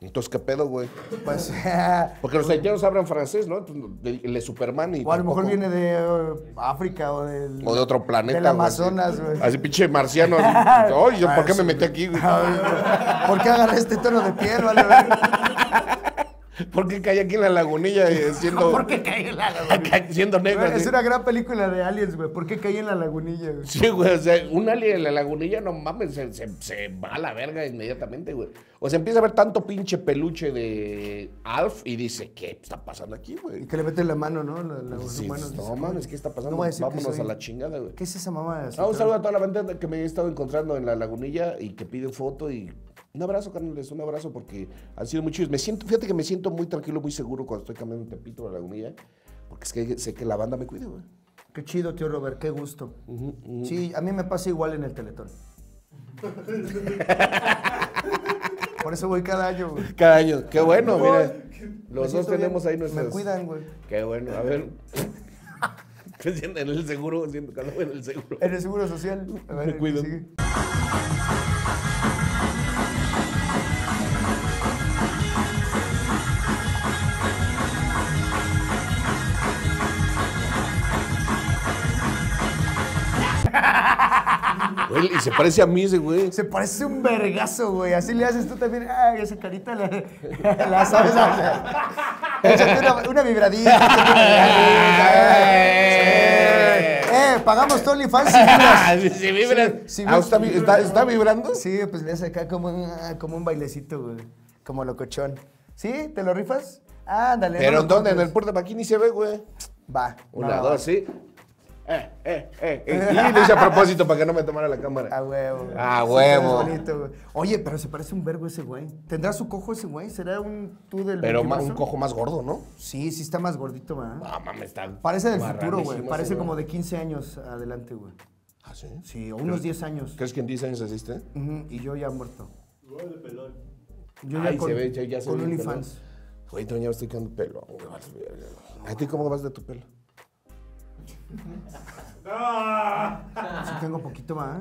S1: Entonces, ¿qué pedo, güey?
S2: Pues. *laughs* *laughs*
S1: Porque los haitianos hablan francés, ¿no? El de Superman y.
S2: o a lo mejor viene de eh, África o del.
S1: O de otro planeta.
S2: Del Amazonas,
S1: así.
S2: güey.
S1: Así, pinche marciano. Así. *laughs* Ay, ¿yo ¿por qué me metí aquí, güey?
S2: ¿Por qué agarré este tono de piel? Vale, vale. *laughs*
S1: ¿Por qué caí aquí en la lagunilla eh, siendo.
S2: ¿Por qué caí en la *laughs*
S1: Acá, siendo negro?
S2: Es una gran película de aliens, güey. ¿Por qué caí en la lagunilla, güey?
S1: Sí, güey, o sea, un alien en la lagunilla, no mames, se, se- se va a la verga inmediatamente, güey. O sea, empieza a ver tanto pinche peluche de Alf y dice, ¿qué está pasando aquí,
S2: Y
S1: güey?
S2: que le meten la mano, ¿no? La- la-
S1: Sí,
S2: humanos.
S1: no mames, ¿qué está pasando?
S2: No a
S1: Vámonos
S2: soy-
S1: a la chingada, güey.
S2: ¿Qué es esa mamá?
S1: Ah, un saludo a toda la banda que me he estado encontrando en la lagunilla y que piden foto y un abrazo, carnales, un abrazo porque han sido muy chidos. Me siento, fíjate que me siento muy tranquilo, muy seguro cuando estoy caminando en Tepito a la lagunilla, porque es que sé que la banda me cuida, güey.
S2: Qué chido, tío Robert, qué gusto. Sí, a mí me pasa igual en el Teletón. *laughs* Por eso voy cada año, güey.
S1: Cada año, qué bueno, mira.
S2: Me
S1: Los dos
S2: siento bien.
S1: tenemos ahí nuestras...
S2: Me cuidan, güey.
S1: Qué bueno, a ver. *laughs* en el seguro, siento ando en el seguro.
S2: En el Seguro Social. A ver,
S1: Me cuidan. Güey, y se parece a mí ese güey.
S2: Se parece un vergazo, güey. Así le haces tú también. Ay, esa carita la, *laughs* la sabes. Échate una, una vibradita. vibradita. *laughs* Eh, pagamos Tony Fans *laughs* vibras.
S1: Sí, sí, Ah, ¿está, vi- está- está vibrando?
S2: Sí, pues le hace acá como, un- como un bailecito, güey. Como locochón. ¿Sí? ¿Te lo rifas? Ándale.
S1: Pero
S2: no
S1: ¿en dónde? En el puerto de aquí ni se ve, güey.
S2: Va.
S1: Una,
S2: no.
S1: dos, sí. Eh, eh, eh. eh. Y lo hice a propósito para que no me tomara la cámara.
S2: A huevo. güey.
S1: A
S2: Sí,
S1: huevo.
S2: es bonito, güey. Oye, pero se parece un vergo ese güey. ¿Tendrá su cojo ese güey? ¿Será un tú del
S1: Pero
S2: Mickey
S1: un cojo más gordo, ¿no?
S2: Sí, sí está más gordito, ¿verdad?
S1: No, mames, está.
S2: Parece del futuro, güey. Parece como
S1: güey.
S2: de 15 años adelante, güey.
S1: ¿Ah, sí?
S2: Sí, o unos 10 años.
S1: ¿Crees que en 10 años asiste?
S2: Y yo ya muerto.
S3: Igual de pelón.
S2: Yo
S1: Ay,
S2: ya con,
S1: se ve, ya- ya se
S2: con
S1: ve
S2: OnlyFans.
S1: Güey, tú ya estoy quedando pelo. güey. ¿A ti cómo vas de tu pelo?
S2: Sí tengo poquito más.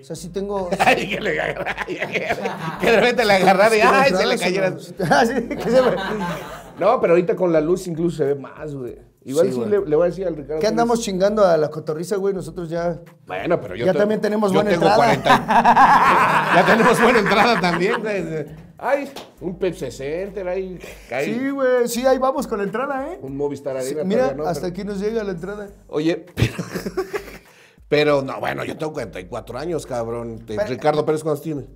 S2: O sea, sí tengo... *laughs*
S1: Ay, que le agarra, *laughs* que de repente le agarrara y ay, se le cayera.
S2: Ah, sí, que se me-
S1: No, pero ahorita con la luz incluso se ve más, güey. Igual
S2: Sí,
S1: sí, le, le voy a decir al Ricardo.
S2: ¿Qué andamos chingando a la cotorriza, güey? Nosotros ya...
S1: Bueno, pero yo
S2: Ya
S1: te-
S2: también tenemos
S1: yo
S2: buena
S1: tengo
S2: entrada.
S1: 40. *laughs* ya tenemos buena entrada también, güey. Ay, un Pepsi Center, hay, hay
S2: Sí, güey. Sí, ahí vamos con la entrada, ¿eh?
S1: un Movistar
S2: Sí,
S1: Arena.
S2: mira,
S1: todavía no,
S2: hasta
S1: pero-
S2: aquí nos llega la entrada.
S1: Oye, pero, *laughs* Pero no, bueno, yo tengo 44 años, cabrón.
S2: Pero-
S1: Ricardo Pérez, ¿cuántos tiene?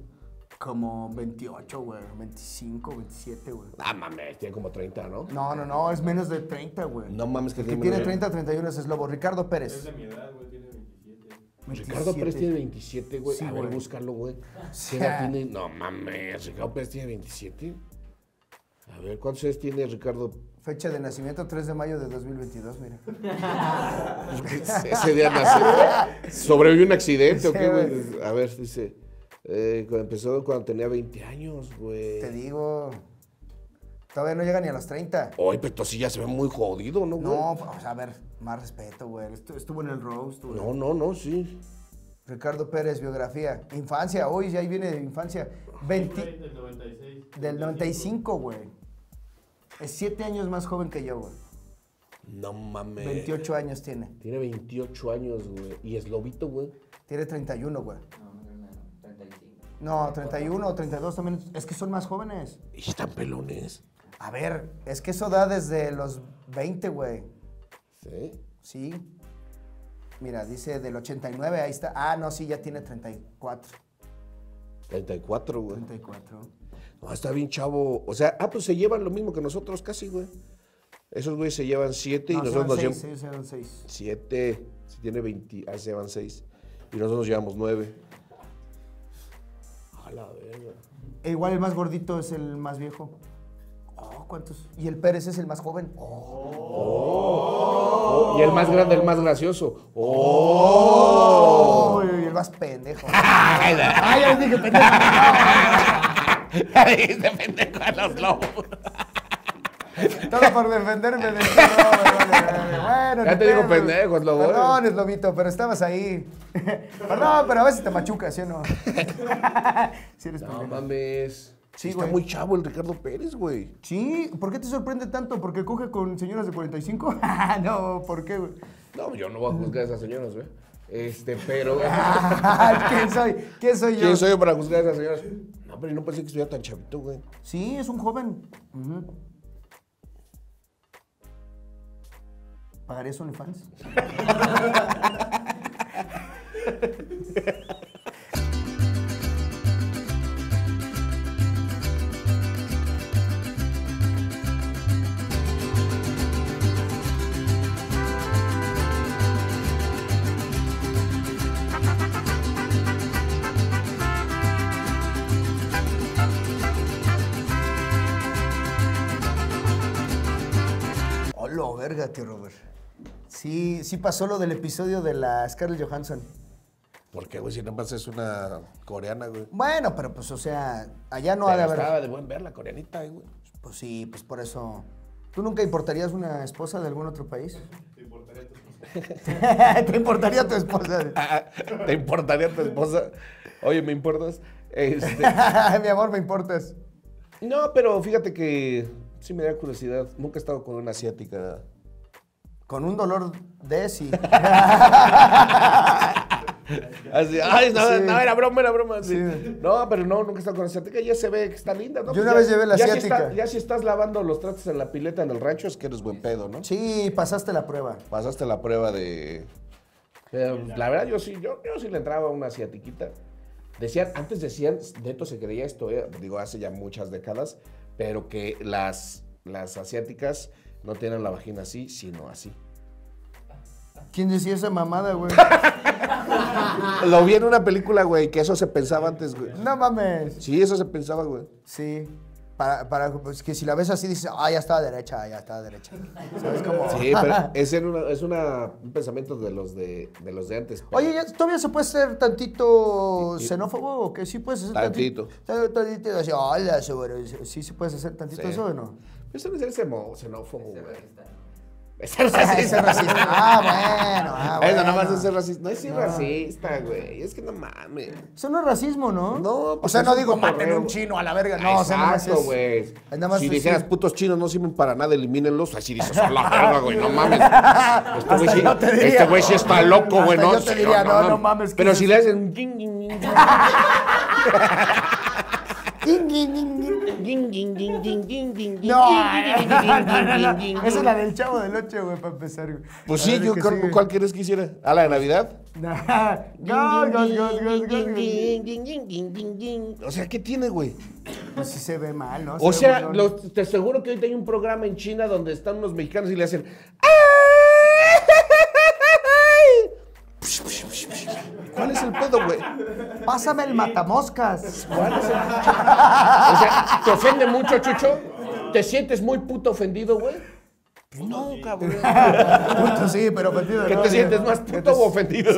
S2: Como 28, güey. 25, 27, güey.
S1: Ah, mames, tiene como 30, ¿no?
S2: No, no, no, es menos de 30, güey.
S1: No mames, que
S2: El que
S1: tiene
S2: tiene
S1: menos-
S2: 30, 31 es Lobo. Ricardo Pérez.
S3: Es de mi edad, güey, tiene 27.
S1: Ricardo Pérez
S2: 27.
S1: tiene 27, güey.
S2: Sí,
S1: a ver,
S2: güey.
S1: búscalo, güey. *laughs* ¿Qué edad tiene? No mames, Ricardo Pérez tiene 27. A ver, ¿cuántos años tiene Ricardo?
S2: Fecha de nacimiento 3 de mayo de 2022, mira.
S1: Ese día nació. ¿Sobrevivió un accidente o qué,
S2: güey.
S1: A ver, dice. eh, empezó cuando tenía 20 años, güey.
S2: Te digo. Todavía no llega ni a los 30.
S1: Oye, pero entonces ya se ve muy jodido, ¿no, güey?
S2: No, o sea, a ver, más respeto, güey. Estu- Estuvo en el roast, güey.
S1: No, no, no, sí.
S2: Ricardo Pérez, biografía. Infancia, hoy ya ahí viene de infancia. 20,
S3: Del 96.
S2: del 95, güey. Es 7 años más joven que yo, güey.
S1: No mames.
S2: 28 años tiene.
S1: Tiene 28 años, güey. Y es lobito, güey.
S2: Tiene 31, güey.
S8: No, no, no, 35.
S2: No, 31 o 32 también. Es que son más jóvenes.
S1: Y están pelones.
S2: A ver, es que eso da desde los 20, güey.
S1: ¿Sí?
S2: Sí. Mira, dice del 89, ahí está. Ah, no, sí, ya tiene 34.
S1: 34, güey.
S2: 34.
S1: No, está bien chavo. O sea, ah, pues se llevan lo mismo que nosotros casi, güey. Esos güeyes se llevan 7 y
S2: No,
S1: nosotros nos llevamos...
S2: sí, eran seis.
S1: 7. Si tiene 20, ah, se llevan 6. Y nosotros nos llevamos 9. A la verga.
S2: E igual el más gordito es el más viejo. Oh, ¿cuántos? Y el Pérez es el más joven. Oh.
S1: Y el más grande, el más gracioso. ¡Oh!
S2: y el más pendejo. *laughs* Ay, ya les dije pendejo. *laughs*
S1: Dice pendejo a los lobos.
S2: Todo por defenderme de este. Bueno,
S1: Ya te digo pendejos, lobo.
S2: Perdón, es lobito, pero estabas ahí. Perdón, pero a veces te machucas, ¿sí o no? *laughs* sí eres
S1: No
S2: pendejo.
S1: mames.
S2: Sí,
S1: está
S2: güey.
S1: muy chavo el Ricardo Pérez, güey.
S2: Sí, ¿por qué te sorprende tanto? ¿Porque coge con señoras de 45? *laughs* no, ¿por qué, güey?
S1: No, yo no voy a juzgar a esas señoras, güey. Este, pero. *laughs*
S2: ¿Quién soy? ¿Quién soy yo?
S1: ¿Quién soy yo para juzgar a esas señoras? No, pero no pensé que estuviera tan chavito, güey.
S2: Sí, es un joven. Ujú. ¿Pagarías OnlyFans? *laughs* Tío Robert. Sí, sí pasó lo del episodio de la Scarlett Johansson.
S1: ¿Por qué, güey? Si nada más es una coreana, güey.
S2: Bueno, pero pues, o sea, allá no ha de haber.
S1: estaba de buen ver la coreanita, güey.
S2: Pues sí, pues por eso. ¿Tú nunca importarías una esposa de algún otro país?
S3: Te importaría tu esposa. *laughs*
S2: ¿Te importaría tu esposa?
S1: ¿Te importaría tu esposa? Oye, ¿me importas? Este, *laughs*
S2: Mi amor, me importas.
S1: no, pero fíjate que sí me da curiosidad. Nunca he estado con una asiática.
S2: Con un dolor de sí. *laughs*
S1: Así, ay, no,
S2: Sí.
S1: no, era broma, era broma. sí.
S2: Sí.
S1: No, pero no, nunca he estado con asiática. Ya se ve que está linda, ¿no?
S2: Yo una
S1: ya-
S2: vez llevé la
S1: ya si
S2: asiática.
S1: está- ya si estás lavando los trastes en la pileta en el rancho, es que eres buen pedo, ¿no?
S2: Sí, pasaste la prueba.
S1: Pasaste la prueba de... La verdad, yo sí, yo, yo sí le entraba a una asiatiquita. Decían, antes decían, neto se creía esto, eh, digo, hace ya muchas décadas, pero que las, las asiáticas no tienen la vagina así, sino así.
S2: ¿Quién decía esa mamada, güey? *laughs*
S1: Lo vi en una película, güey, que eso se pensaba antes, güey.
S2: No mames.
S1: Sí, eso se pensaba, güey.
S2: Sí. Para, para pues, que si la ves así dices, ah, ya está derecha, ya está derecha. ¿Sabes cómo?
S1: Sí, pero es, en una- es una- un pensamiento de los de, de los de antes. pero-
S2: Oye, ¿ya ¿todavía se puede ser tantito xenófobo o que sí puedes hacer
S1: Tantito.
S2: tantito? Tantito, así, hola, sobre, sí, sí puedes hacer tantito
S1: Sí.
S2: eso o no?
S1: Eso no es xenófobo,
S8: Ese
S1: güey.
S8: racista, ¿no?
S1: Es ser
S2: Ah,
S1: racista.
S2: ese racista. Ah, bueno, ah,
S1: Eso
S2: bueno.
S1: nada más es ser racista. No es ser
S2: No.
S1: racista, güey. Es que no mames.
S2: Eso no es racismo, ¿no?
S1: No,
S2: O
S1: pues
S2: sea,
S1: es
S2: no digo maten un chino a la verga. No, o sea, nada más
S1: Exacto,
S2: es-
S1: güey.
S2: nada más
S1: Si
S2: es-
S1: dijeras
S2: sí.
S1: putos chinos no sirven para nada, elimínenlos, así dices, a la verga, güey, no mames. *laughs* Este güey sí, este güey sí está loco, güey, ¿no?
S2: yo te diría, no, no mames, ¿qué
S1: Pero
S2: es
S1: si
S2: eso?
S1: le hacen *laughs*
S2: No,
S1: ging,
S2: no,
S1: ging,
S2: no, no, no.
S1: ging, ging,
S2: Esa es la del chavo del 8, güey, para empezar, güey.
S1: Pues sí, yo. ¿cuál quieres que hiciera? ¿A la de Navidad?
S2: Gol, gol, gol, gol, gol, gol.
S1: O sea, ¿qué tiene, güey?
S2: Pues sí se ve mal, ¿no?
S1: O sea, te aseguro que ahorita hay un programa en China donde están unos mexicanos y le hacen. ¿Cuál es el pedo, güey?
S2: Pásame el matamoscas.
S1: ¿Cuál es el O sea, ¿te ofende mucho, Chucho? ¿Te sientes muy puto ofendido, güey? Pues no, cabrón.
S2: Puto, sí, pero ofendido.
S1: ¿Qué
S2: ¿no?
S1: te
S2: Sí.
S1: sientes más
S2: Que
S1: puto
S2: te-
S1: o ofendido?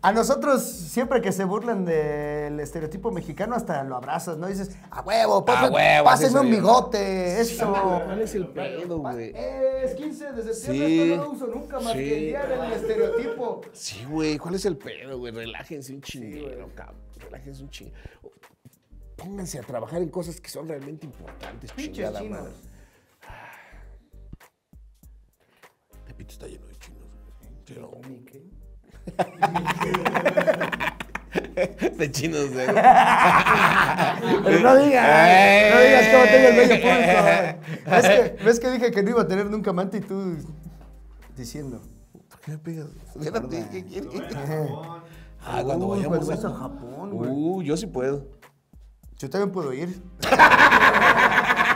S2: A nosotros, siempre que se burlan del estereotipo mexicano, hasta lo abrazas, ¿no? Dices, a huevo, pásame,
S1: huevo,
S2: pásenme
S1: así
S2: un
S1: soy yo".
S2: bigote, eso.
S1: ¿Cuál es el pedo, güey?
S2: Es 15 de septiembre,
S1: Sí.
S2: esto no lo uso nunca más
S1: Sí.
S2: que el día del estereotipo.
S1: Sí, güey, ¿cuál es el pedo, güey? Relájense un chinguero, cabrón. Relájense un chinguero. Pónganse a trabajar en cosas que son realmente importantes,
S2: Pinches
S1: chingada madre. Tepito está lleno de chinos, güey. Sí, no. *laughs* De chinos, güey.
S2: Pero no digas,
S1: Eh.
S2: no digas cómo tengo el medio pulso. *laughs* ¿Ves que, ¿Ves que dije que no iba a tener nunca amante y tú diciendo?
S1: ¿Por qué me pegas? Espérate, ¿qué quieres? Ah, cuando vayamos
S2: cuando vayas a Japón, güey.
S1: Uh, yo sí puedo.
S2: Yo también puedo ir. *laughs*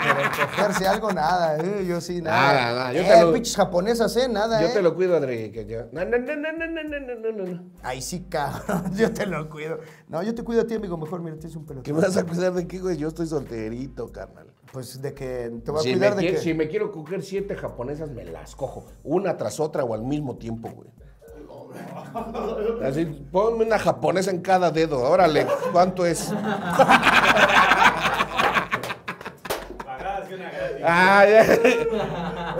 S2: cogerse algo, nada. Eh, yo sí, nada.
S1: Nada, nada. Yo
S2: eh, pinches japonesas, eh, nada.
S1: Yo te lo cuido, Adri. Que yo... No, no, no, no, no, no, no,
S2: Ay, sí, cabrón. Yo te lo cuido. No, yo te cuido a ti, amigo. Mejor, mira, tienes un pelotón.
S1: ¿Qué vas a cuidar de qué, güey? Yo estoy solterito, carnal.
S2: Pues de que te va a
S1: si
S2: cuidar de quiere.
S1: Si me quiero coger siete japonesas, me las cojo. Una tras otra o al mismo tiempo, güey. Así, ponme una japonesa en cada dedo. Órale, ¿cuánto es? Ah, ya.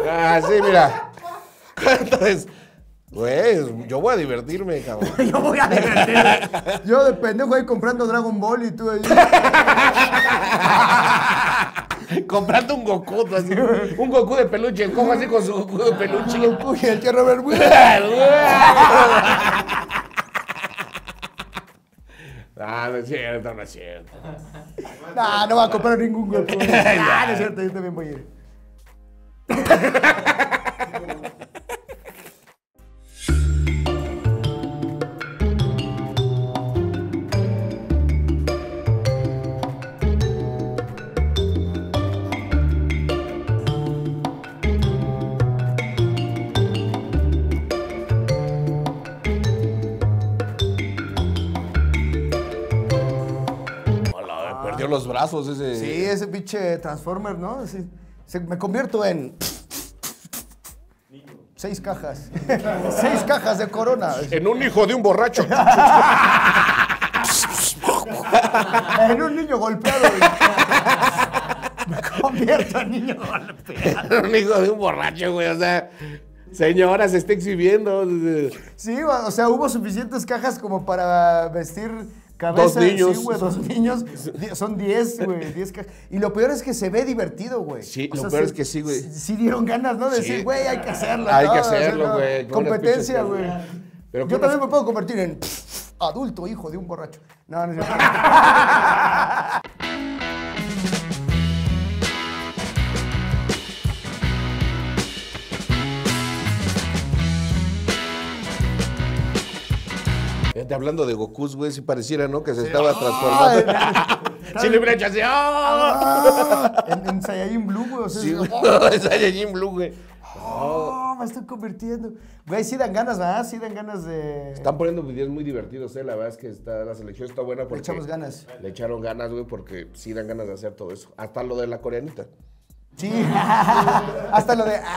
S1: Ah, sí, mira. ¿Cuánto es? Güey, yo voy a divertirme, cabrón. *laughs*
S2: Yo voy a divertir. Yo de pendejo ahí comprando Dragon Ball y tú ahí.
S1: Comprando un Goku, así, un Goku de peluche, el cojo así con su Goku de peluche.
S2: Uy, el tío Robert. *laughs*
S1: Ah, no es cierto, no es cierto. *laughs*
S2: No, no va a comprar ningún Goku. *laughs* Ah, no es cierto, yo también voy a ir. *laughs*
S1: los brazos ese.
S2: Sí, ese pinche Transformer, ¿no? Sí. Se- me convierto en. Seis cajas. *laughs* Seis cajas de corona.
S1: En un hijo de un borracho. *laughs*
S2: En un niño golpeado. Me convierto en niño golpeado.
S1: un hijo de un borracho, güey. O sea, señora, se está exhibiendo.
S2: Sí, o sea, hubo suficientes cajas como para vestir cabezas.
S1: Dos niños.
S2: Sí, güey, dos niños. Son diez, güey, diez. Y lo peor es que se ve divertido, güey.
S1: Sí,
S2: O
S1: lo
S2: sea,
S1: peor es que sí, güey.
S2: Sí, dieron ganas, ¿no? De
S1: Sí.
S2: decir, güey, hay que hacerlo.
S1: Hay
S2: ¿no?
S1: que hacerlo,
S2: no,
S1: güey,
S2: Competencia, güey. Yo también me puedo convertir en adulto hijo de un borracho. No, no es *laughs*
S1: hablando de Gokus, güey, si pareciera, ¿no? Que se estaba transformando. *laughs* Sí, le hubiera hecho así. ¡ah!
S2: Ah, en, en Saiyajin Blue, güey. O sea,
S1: Sí, güey. No, es *laughs* Saiyajin Blue, güey.
S2: Oh, me estoy convirtiendo. Güey, sí dan ganas, ¿verdad? Sí dan ganas de.
S1: Están poniendo videos muy divertidos, ¿eh? La verdad es que está, la selección está buena porque...
S2: Le echamos ganas.
S1: Le echaron ganas, güey, porque sí dan ganas de hacer todo eso. Hasta lo de la coreanita.
S2: Sí. *laughs* Hasta lo de. *laughs*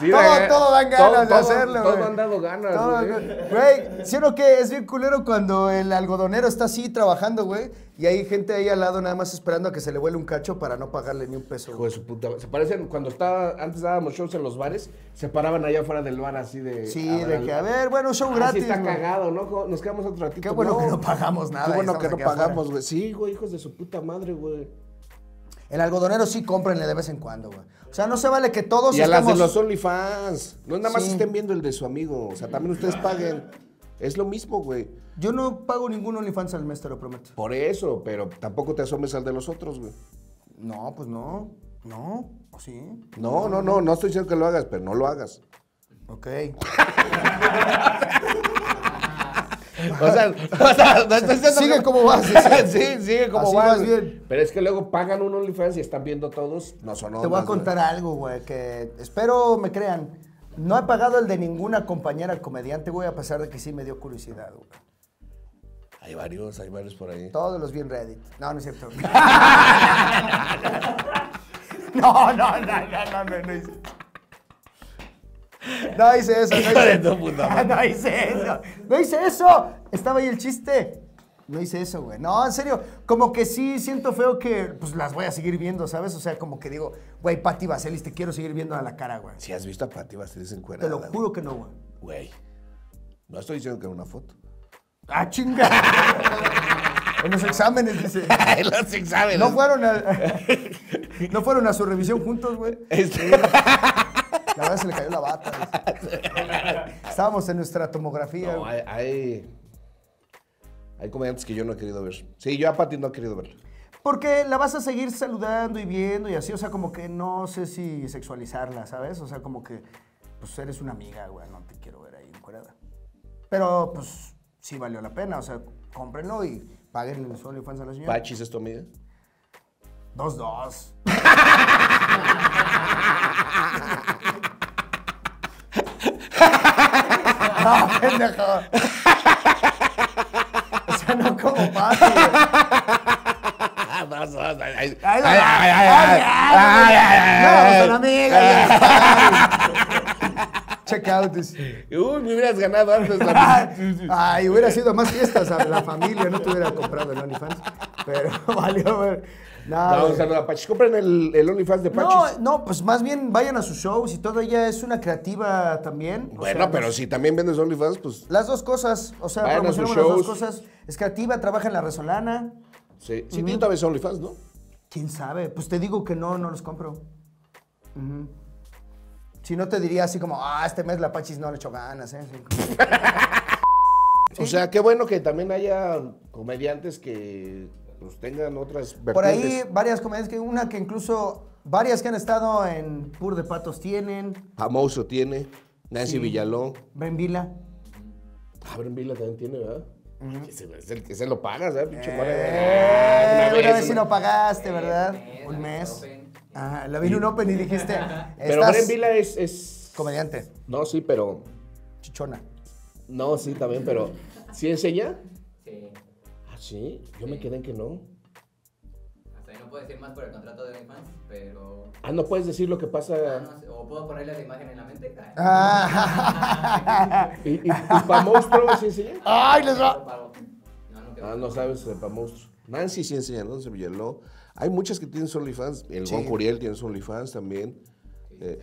S1: Sí,
S2: todo,
S1: dan-
S2: todo dan
S1: todo-
S2: ganas de hacerlo,
S1: Todo han dado ganas,
S2: Todo.
S1: Güey,
S2: ¿sí o no que es bien culero cuando el algodonero está así trabajando, güey? Y hay gente ahí al lado nada más esperando a que se le vuele un cacho para no pagarle ni un peso.
S1: Hijo de su puta. Se parecen cuando estaba, antes dábamos shows en los bares, se paraban allá afuera del bar así de.
S2: Sí, de que, a ver, bueno, show
S1: Ah,
S2: gratis.
S1: Sí, está
S2: güey.
S1: cagado, ¿no? Nos quedamos otro ratito.
S2: Qué bueno que no pagamos nada,
S1: Qué bueno que no pagamos, güey. Sí, güey, hijos de su puta madre, güey.
S2: El algodonero sí cómprenle de vez en cuando, güey. O sea, no se vale que todos
S1: Y a las de los OnlyFans. No nada más
S2: Sí.
S1: estén viendo el de su amigo. O sea, también ustedes paguen. Es lo mismo, güey.
S2: Yo no pago ningún OnlyFans al mes, te lo prometo.
S1: Por eso, pero tampoco te asomes al de los otros, güey.
S2: No, pues no. No, ¿o sí?
S1: No, no, no, no estoy diciendo que lo hagas, pero no lo hagas.
S2: Ok. *laughs*
S1: O sea, o sea, no estoy diciendo
S2: Sigue
S1: que-
S2: como vas, *laughs*
S1: sí, sigue como
S2: Así
S1: vas.
S2: vas
S1: güey.
S2: bien.
S1: Pero es que luego pagan un OnlyFans y están viendo todos. No son
S2: Te voy a
S1: ondas, güey.
S2: contar algo, güey, que espero me crean. No he pagado el de ninguna compañera comediante, güey, a pesar de que sí me dio curiosidad, güey.
S1: Hay varios, hay varios por ahí.
S2: Todos los vi en Reddit. No, no es cierto. *laughs* no, no, no, no, no, no, no hice. No hice eso, *laughs* no hice eso. No hice eso. Estaba ahí el chiste. No hice eso, güey. No, en serio, como que sí siento feo que pues las voy a seguir viendo, ¿sabes? O sea, como que digo, güey, Pati Vaselis, te quiero seguir viendo a la cara, güey.
S1: Si has visto a Pati Bastelis en
S2: Te lo juro que no, güey.
S1: Güey. No estoy diciendo que era una foto.
S2: ¡Ah, chinga! en los exámenes, dice. *laughs*
S1: En los exámenes.
S2: No fueron a, no fueron a su revisión juntos, güey.
S1: Este-
S2: La verdad se le cayó la bata. Estábamos en nuestra tomografía.
S1: No, hay, hay, hay comediantes que yo no he querido ver. Sí, yo a Pati no he querido verla.
S2: Porque la vas a seguir saludando y viendo y así, o sea, como que no sé si sexualizarla, ¿sabes? O sea, como que, pues eres una amiga, güey, no te quiero ver ahí encuerada. Pero, pues, sí valió la pena, o sea, cómprenlo y paguen el OnlyFans a la señora.
S1: Pachis es tu amiga.
S2: Dos, dos. *laughs* *laughs* no, pendejo.
S1: Dos, ay, ay,
S2: Ay,
S1: ay,
S2: No, amigas. Check out. this.
S1: Uy, me hubieras ganado antes. la-
S2: Ay, hubiera sido más fiestas a la familia, no te hubiera comprado el OnlyFans. Pero valió, güey. No,
S1: un saludo a Pachis. Compren el, el OnlyFans de Pachis.
S2: no, no, pues más bien vayan a sus shows y todo. Ella es una creativa también. o
S1: bueno,
S2: sea,
S1: pero si también vendes OnlyFans, pues
S2: Las dos cosas, o sea,
S1: Vayan a sus
S2: promocionamos las dos
S1: shows.
S2: cosas. Es creativa, trabaja en la Resolana.
S1: sí. Sí, tiene todavía OnlyFans, ¿no?
S2: ¿Quién sabe? Pues te digo que no, no los compro. Ujú. Si no te diría así como, ah, este mes la Pachis no le echó ganas, ¿eh? *laughs*
S1: O sea, qué bueno que también haya comediantes que pues, tengan otras vertientes.
S2: Por ahí varias comedias, que una que incluso varias que han estado en Pur de Patos tienen.
S1: Famoso tiene. Nancy
S2: Sí.
S1: Villalón.
S2: Ben Vila.
S1: Abren Vila también tiene, ¿verdad? Ese Es el que se lo pagas, ¿verdad? Pinche madre?
S2: Eh,
S1: Una
S2: una
S1: vez,
S2: vez si
S1: una-
S2: no pagaste,
S8: Eh,
S2: ¿verdad? Un mes. Ajá, la vi en un Open y dijiste, *laughs*
S1: Pero
S2: estás
S1: Bren Vila es, es...
S2: comediante,
S1: No, sí, pero...
S2: chichona.
S1: No, sí, también, pero... ¿Sí enseña?
S8: Sí.
S1: Ah, sí. Yo me quedé en que no.
S8: Hasta ahí no puedo decir más por el contrato de OnlyFans, pero.
S1: Ah, no puedes decir lo que
S8: Ah,
S1: pasa...
S8: no sé, o puedo ponerle la imagen en la mente.
S2: Ah. *laughs*
S1: ¿Y, y, y pa' monstruo sí enseña?
S2: Ay, les va.
S8: No, no,
S1: Ah, no sabes de pa' monstruo. Nancy sí enseña, ¿no? Nancy Villalón. Hay muchas que tienen OnlyFans. El
S2: Sí.
S1: Gon Curiel tiene OnlyFans también.
S8: Sí,
S1: Eh.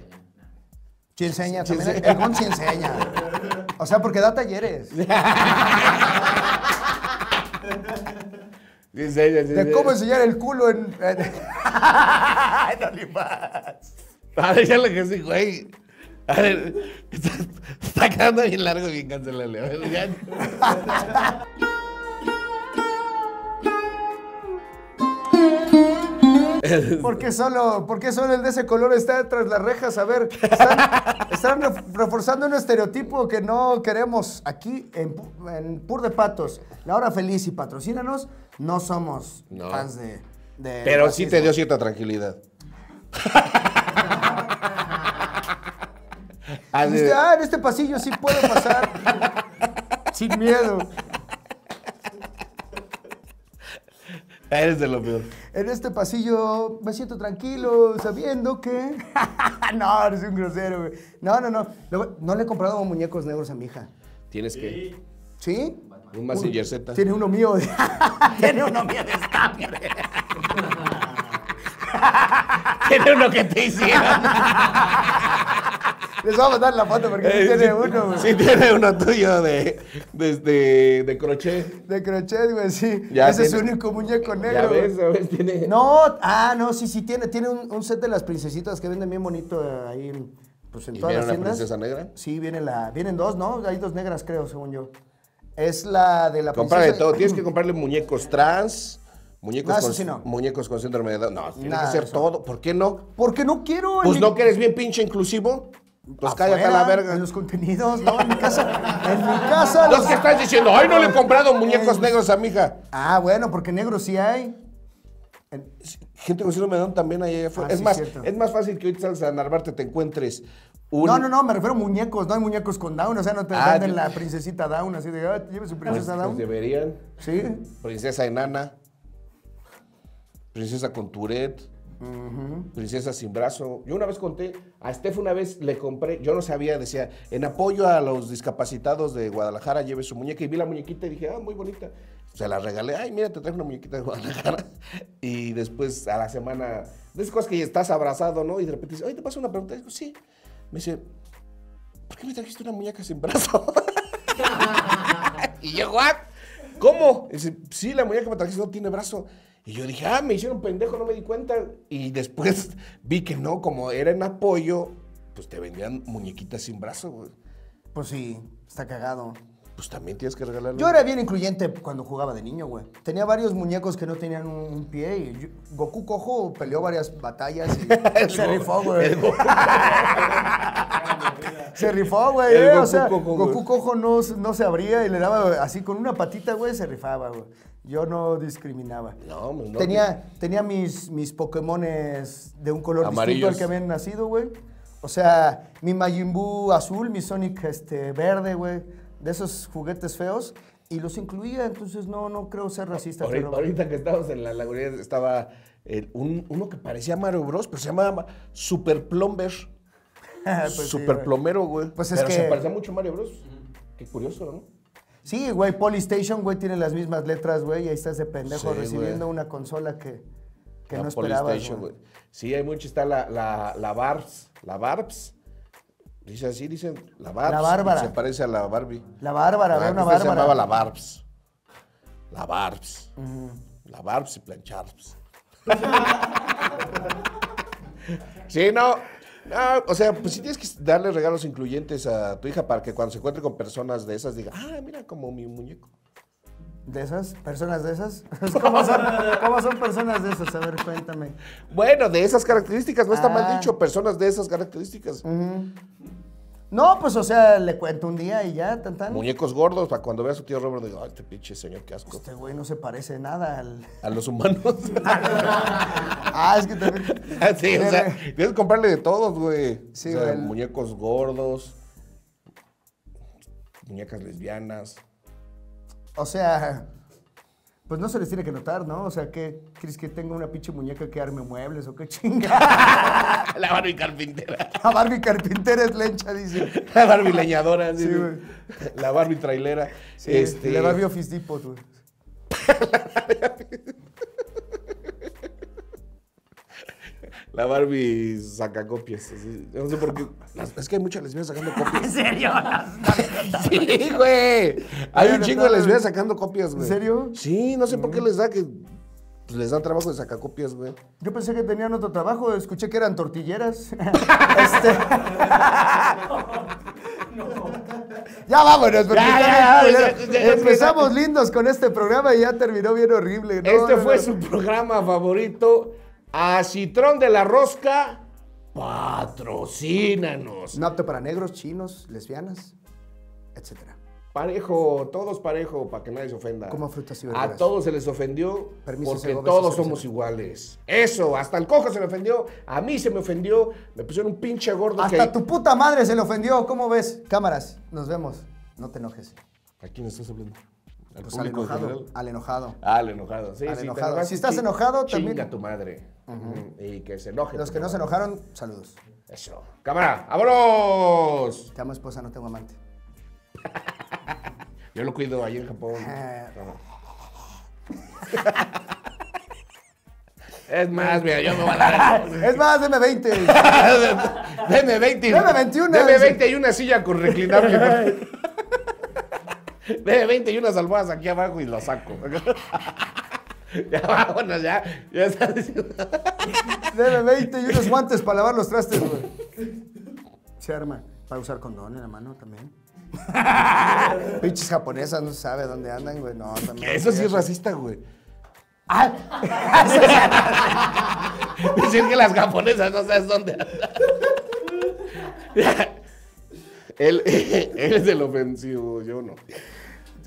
S2: Sí enseña,
S1: Sí
S2: también.
S1: enseña.
S2: El Gon sí enseña. O sea, porque da talleres. *laughs* De cómo enseñar el culo en... en *laughs* OnlyFans.
S1: Ah, ya que sí, güey. A ver, está, está quedando bien largo bien cancelable. A ver, ya.
S2: Porque solo, porque solo el de ese color está tras las rejas. A ver, están, están ref- reforzando un estereotipo que no queremos aquí en, en Pur de Patos. La hora feliz y patrocínanos. No somos
S1: No.
S2: fans de. de
S1: Pero sí te dio cierta tranquilidad. *laughs* Ah,
S2: Dijiste, ah, en este pasillo sí puedo pasar. *laughs* Sin miedo.
S1: Eres de lo peor.
S2: En este pasillo me siento tranquilo, sabiendo que. *laughs* no, eres un grosero, güey. No, no, no. No le he comprado muñecos negros a mi hija.
S1: Tienes que.
S2: ¿Sí?
S1: Un Massinger Z.
S2: Tiene uno mío. de- *laughs* Tiene uno mío de estambre. *laughs*
S1: Tiene uno que te hicieron.
S2: Les voy a mandar la foto porque sí
S1: Eh,
S2: tiene
S1: sí,
S2: uno, güey.
S1: Sí, tiene uno tuyo de, de, de, de crochet.
S2: De crochet, güey, sí.
S1: Ya
S2: Ese es su único muñeco negro.
S1: Ya ves, tiene.
S2: No, ah, no, sí, sí tiene. Tiene un, un set de las princesitas que venden bien bonito eh, ahí en, pues, en
S1: ¿Y
S2: todas
S1: viene
S2: las
S1: una
S2: tiendas.
S1: princesa negra?
S2: Sí, viene la, vienen dos, ¿no? Hay dos negras, creo, según yo. Es la de la
S1: Comprarle
S2: princesa-
S1: todo. Tienes que comprarle muñecos trans, muñecos,
S2: No,
S1: con,
S2: sí no.
S1: muñecos con síndrome de Down. No, tiene
S2: Nada
S1: que
S2: de eso.
S1: todo. ¿Por qué no?
S2: Porque no quiero.
S1: Pues no que eres bien pinche inclusivo. Pues cállate a la
S2: Afuera,
S1: verga.
S2: En los contenidos, no, en mi casa. En mi casa.
S1: Los que estás diciendo, ay, no le he comprado muñecos negros a mi hija.
S2: Ah, bueno, porque negros sí hay. En-
S1: Gente con síndrome de Down también hay allá afuera.
S2: Ah,
S1: es,
S2: sí,
S1: más,
S2: cierto.
S1: es más fácil que ahorita salgas a Narvarte te encuentres un...
S2: No, no, no, me refiero a muñecos, no hay muñecos con Down, o sea, no te
S1: Ah,
S2: venden
S1: yo-
S2: la princesita Down, así de, ah, lleve su
S1: Pues,
S2: princesa
S1: pues
S2: Down.
S1: deberían.
S2: Sí.
S1: Princesa enana. Princesa con Tourette. Princesa sin brazo. Yo una vez conté, a Steph una vez le compré, yo no sabía, decía, en apoyo a los discapacitados de Guadalajara, lleve su muñeca. Y vi la muñequita y dije, ah, muy bonita. Se la regalé, ay, mira, te traje una muñequita de Guadalajara. *laughs* Y después a la semana, de esas cosas que estás abrazado, ¿no? Y de repente dice, oye, ¿te paso una pregunta? Y digo, sí. Me dice, ¿por qué me trajiste una muñeca sin brazo? *laughs* y yo, ¿what? ¿Cómo? Y dice, sí, la muñeca que me trajiste no tiene brazo. Y yo dije, ah, me hicieron pendejo, no me di cuenta. Y después vi que no, como era en apoyo, pues te vendían muñequitas sin brazo.
S2: Pues sí, está cagado.
S1: Pues también tienes que regalarle.
S2: Yo era bien incluyente cuando jugaba de niño, güey. Tenía varios muñecos que no tenían un, un pie y yo- Goku Cojo peleó varias batallas y *laughs* *laughs* *laughs* se rifó, güey. Se rifó, güey. Eh, o
S1: Goku
S2: sea,
S1: Cojo.
S2: Goku Cojo no, no se abría y le daba así con una patita, güey, se rifaba, güey. Yo no discriminaba.
S1: No, pues no.
S2: Tenía, tenía mis, mis Pokémones de un color distinto al que habían nacido, güey. O sea, mi Majin Buu azul, mi Sonic este, verde, güey. De esos juguetes feos. Y los incluía, entonces no, no creo ser racista.
S1: Ahorita,
S2: pero-
S1: ahorita que estábamos en la lagunera estaba el- un- uno que parecía Mario Bros, pero se llamaba Super Plumber. *laughs*
S2: Pues
S1: Super plomero, güey.
S2: Pues es
S1: pero se
S2: que-
S1: parecía mucho a Mario Bros. Qué curioso, ¿no?
S2: Sí, güey, Polystation, güey, tiene las mismas letras, güey. Y ahí estás de pendejo
S1: Sí,
S2: recibiendo
S1: güey.
S2: una consola que, que
S1: La
S2: no esperabas,
S1: Polystation,
S2: güey.
S1: güey. Sí, hay mucho. Está la, la, la Barbs. La Barbs. Dice así, dicen. La Barbs.
S2: La Bárbara.
S1: Se parece a la Barbie.
S2: La Bárbara, ve una
S1: esta Se
S2: Bárbara.
S1: llamaba la Barbs. La Barbs. La Barbs y Plancharbs. *laughs* sí, no. No, o sea, pues sí tienes que darle regalos incluyentes a tu hija para que cuando se encuentre con personas de esas diga, ah, mira, como mi muñeco.
S2: ¿De esas? ¿Personas de esas? *laughs* ¿Cómo son, cómo son personas de esas? A ver, cuéntame.
S1: Bueno, de esas características, no está
S2: Ah.
S1: mal dicho, personas de esas características.
S2: No, pues, o sea, le cuento un día y ya, tan tan.
S1: Muñecos gordos, para cuando vea a su tío Robert, diga, ay, este pinche señor, qué asco.
S2: Este güey no se parece nada al... *laughs*
S1: A los humanos. *laughs*
S2: Ah, es que también...
S1: sí, o sea, tienes que comprarle de todos, güey.
S2: Sí,
S1: o sea, muñecos gordos, muñecas lesbianas.
S2: O sea, pues no se les tiene que notar, ¿no? O sea, ¿qué crees que tenga una pinche muñeca que arme muebles o qué chinga? *laughs*
S1: La Barbie carpintera.
S2: La Barbie carpintera es lencha, dice.
S1: La Barbie leñadora.
S2: Sí,
S1: sí,
S2: güey.
S1: La Barbie trailera.
S2: Sí,
S1: este,
S2: La Barbie Office Depot, güey. *laughs*
S1: La Barbie saca copias. así. Yo No sé por qué. las- es que hay muchas lesbianas sacando *laughs* copias.
S2: ¿En serio?
S1: Sí, güey. Hay un chingo de lesbianas sacando copias, güey.
S2: ¿En serio?
S1: Sí, no sé por qué les da que. pues, les dan trabajo de sacacopias, güey.
S2: Yo pensé que tenían otro trabajo, escuché que eran tortilleras. *laughs* este... Ya vámonos, porque
S1: Ya, ya, ya,
S2: culero.
S1: ya, ya,
S2: Empezamos lindos con este programa y ya terminó bien horrible. ¿no?
S1: este
S2: No,
S1: fue
S2: no.
S1: su programa favorito. A Citrón de la Rosca. Patrocínanos.
S2: No apto para negros, chinos, lesbianas, etcétera.
S1: Parejo, todos parejo, para que nadie se ofenda.
S2: Como frutas y
S1: A
S2: verduras.
S1: todos se les ofendió
S2: Permiso,
S1: porque
S2: Segovia,
S1: todos somos iguales. Eso, hasta el cojo se me ofendió, a mí se me ofendió, me pusieron un pinche gordo
S2: Hasta
S1: que...
S2: tu puta madre se le ofendió. ¿Cómo ves? Cámaras, nos vemos. No te enojes.
S1: ¿A quién estás hablando? ¿Al
S2: Pues al
S1: público en
S2: enojado.
S1: general?
S2: Al enojado.
S1: Al enojado. Sí,
S2: Al
S1: sí,
S2: enojado. Si estás enojado,
S1: chinga
S2: también-
S1: tu madre. Ujú, Y que se enoje.
S2: Los que no se enojaron, saludos.
S1: Eso. Cámara, vámonos.
S2: Te amo esposa, no tengo amante. *laughs*
S1: Yo lo cuido ahí en Japón. Es más, mira, yo me voy a dar... *laughs*
S2: Es más, deme 20. *laughs*
S1: Deme 20.
S2: Deme 21.
S1: Deme 20 y una silla con reclinable. Deme 20 y unas almohadas aquí abajo y lo saco. *laughs* ya vámonos, ya. Ya está diciendo. *laughs*
S2: Deme 20 y unos guantes para lavar los trastes, güey. Se arma. Para usar condón en la mano también. *laughs* Pinches japonesas, no sabe dónde andan, güey. No, también.
S1: Eso sí es racista, güey.
S2: Ah,
S1: Decir que las japonesas no sabes dónde andan. Él, él es el ofensivo, yo no.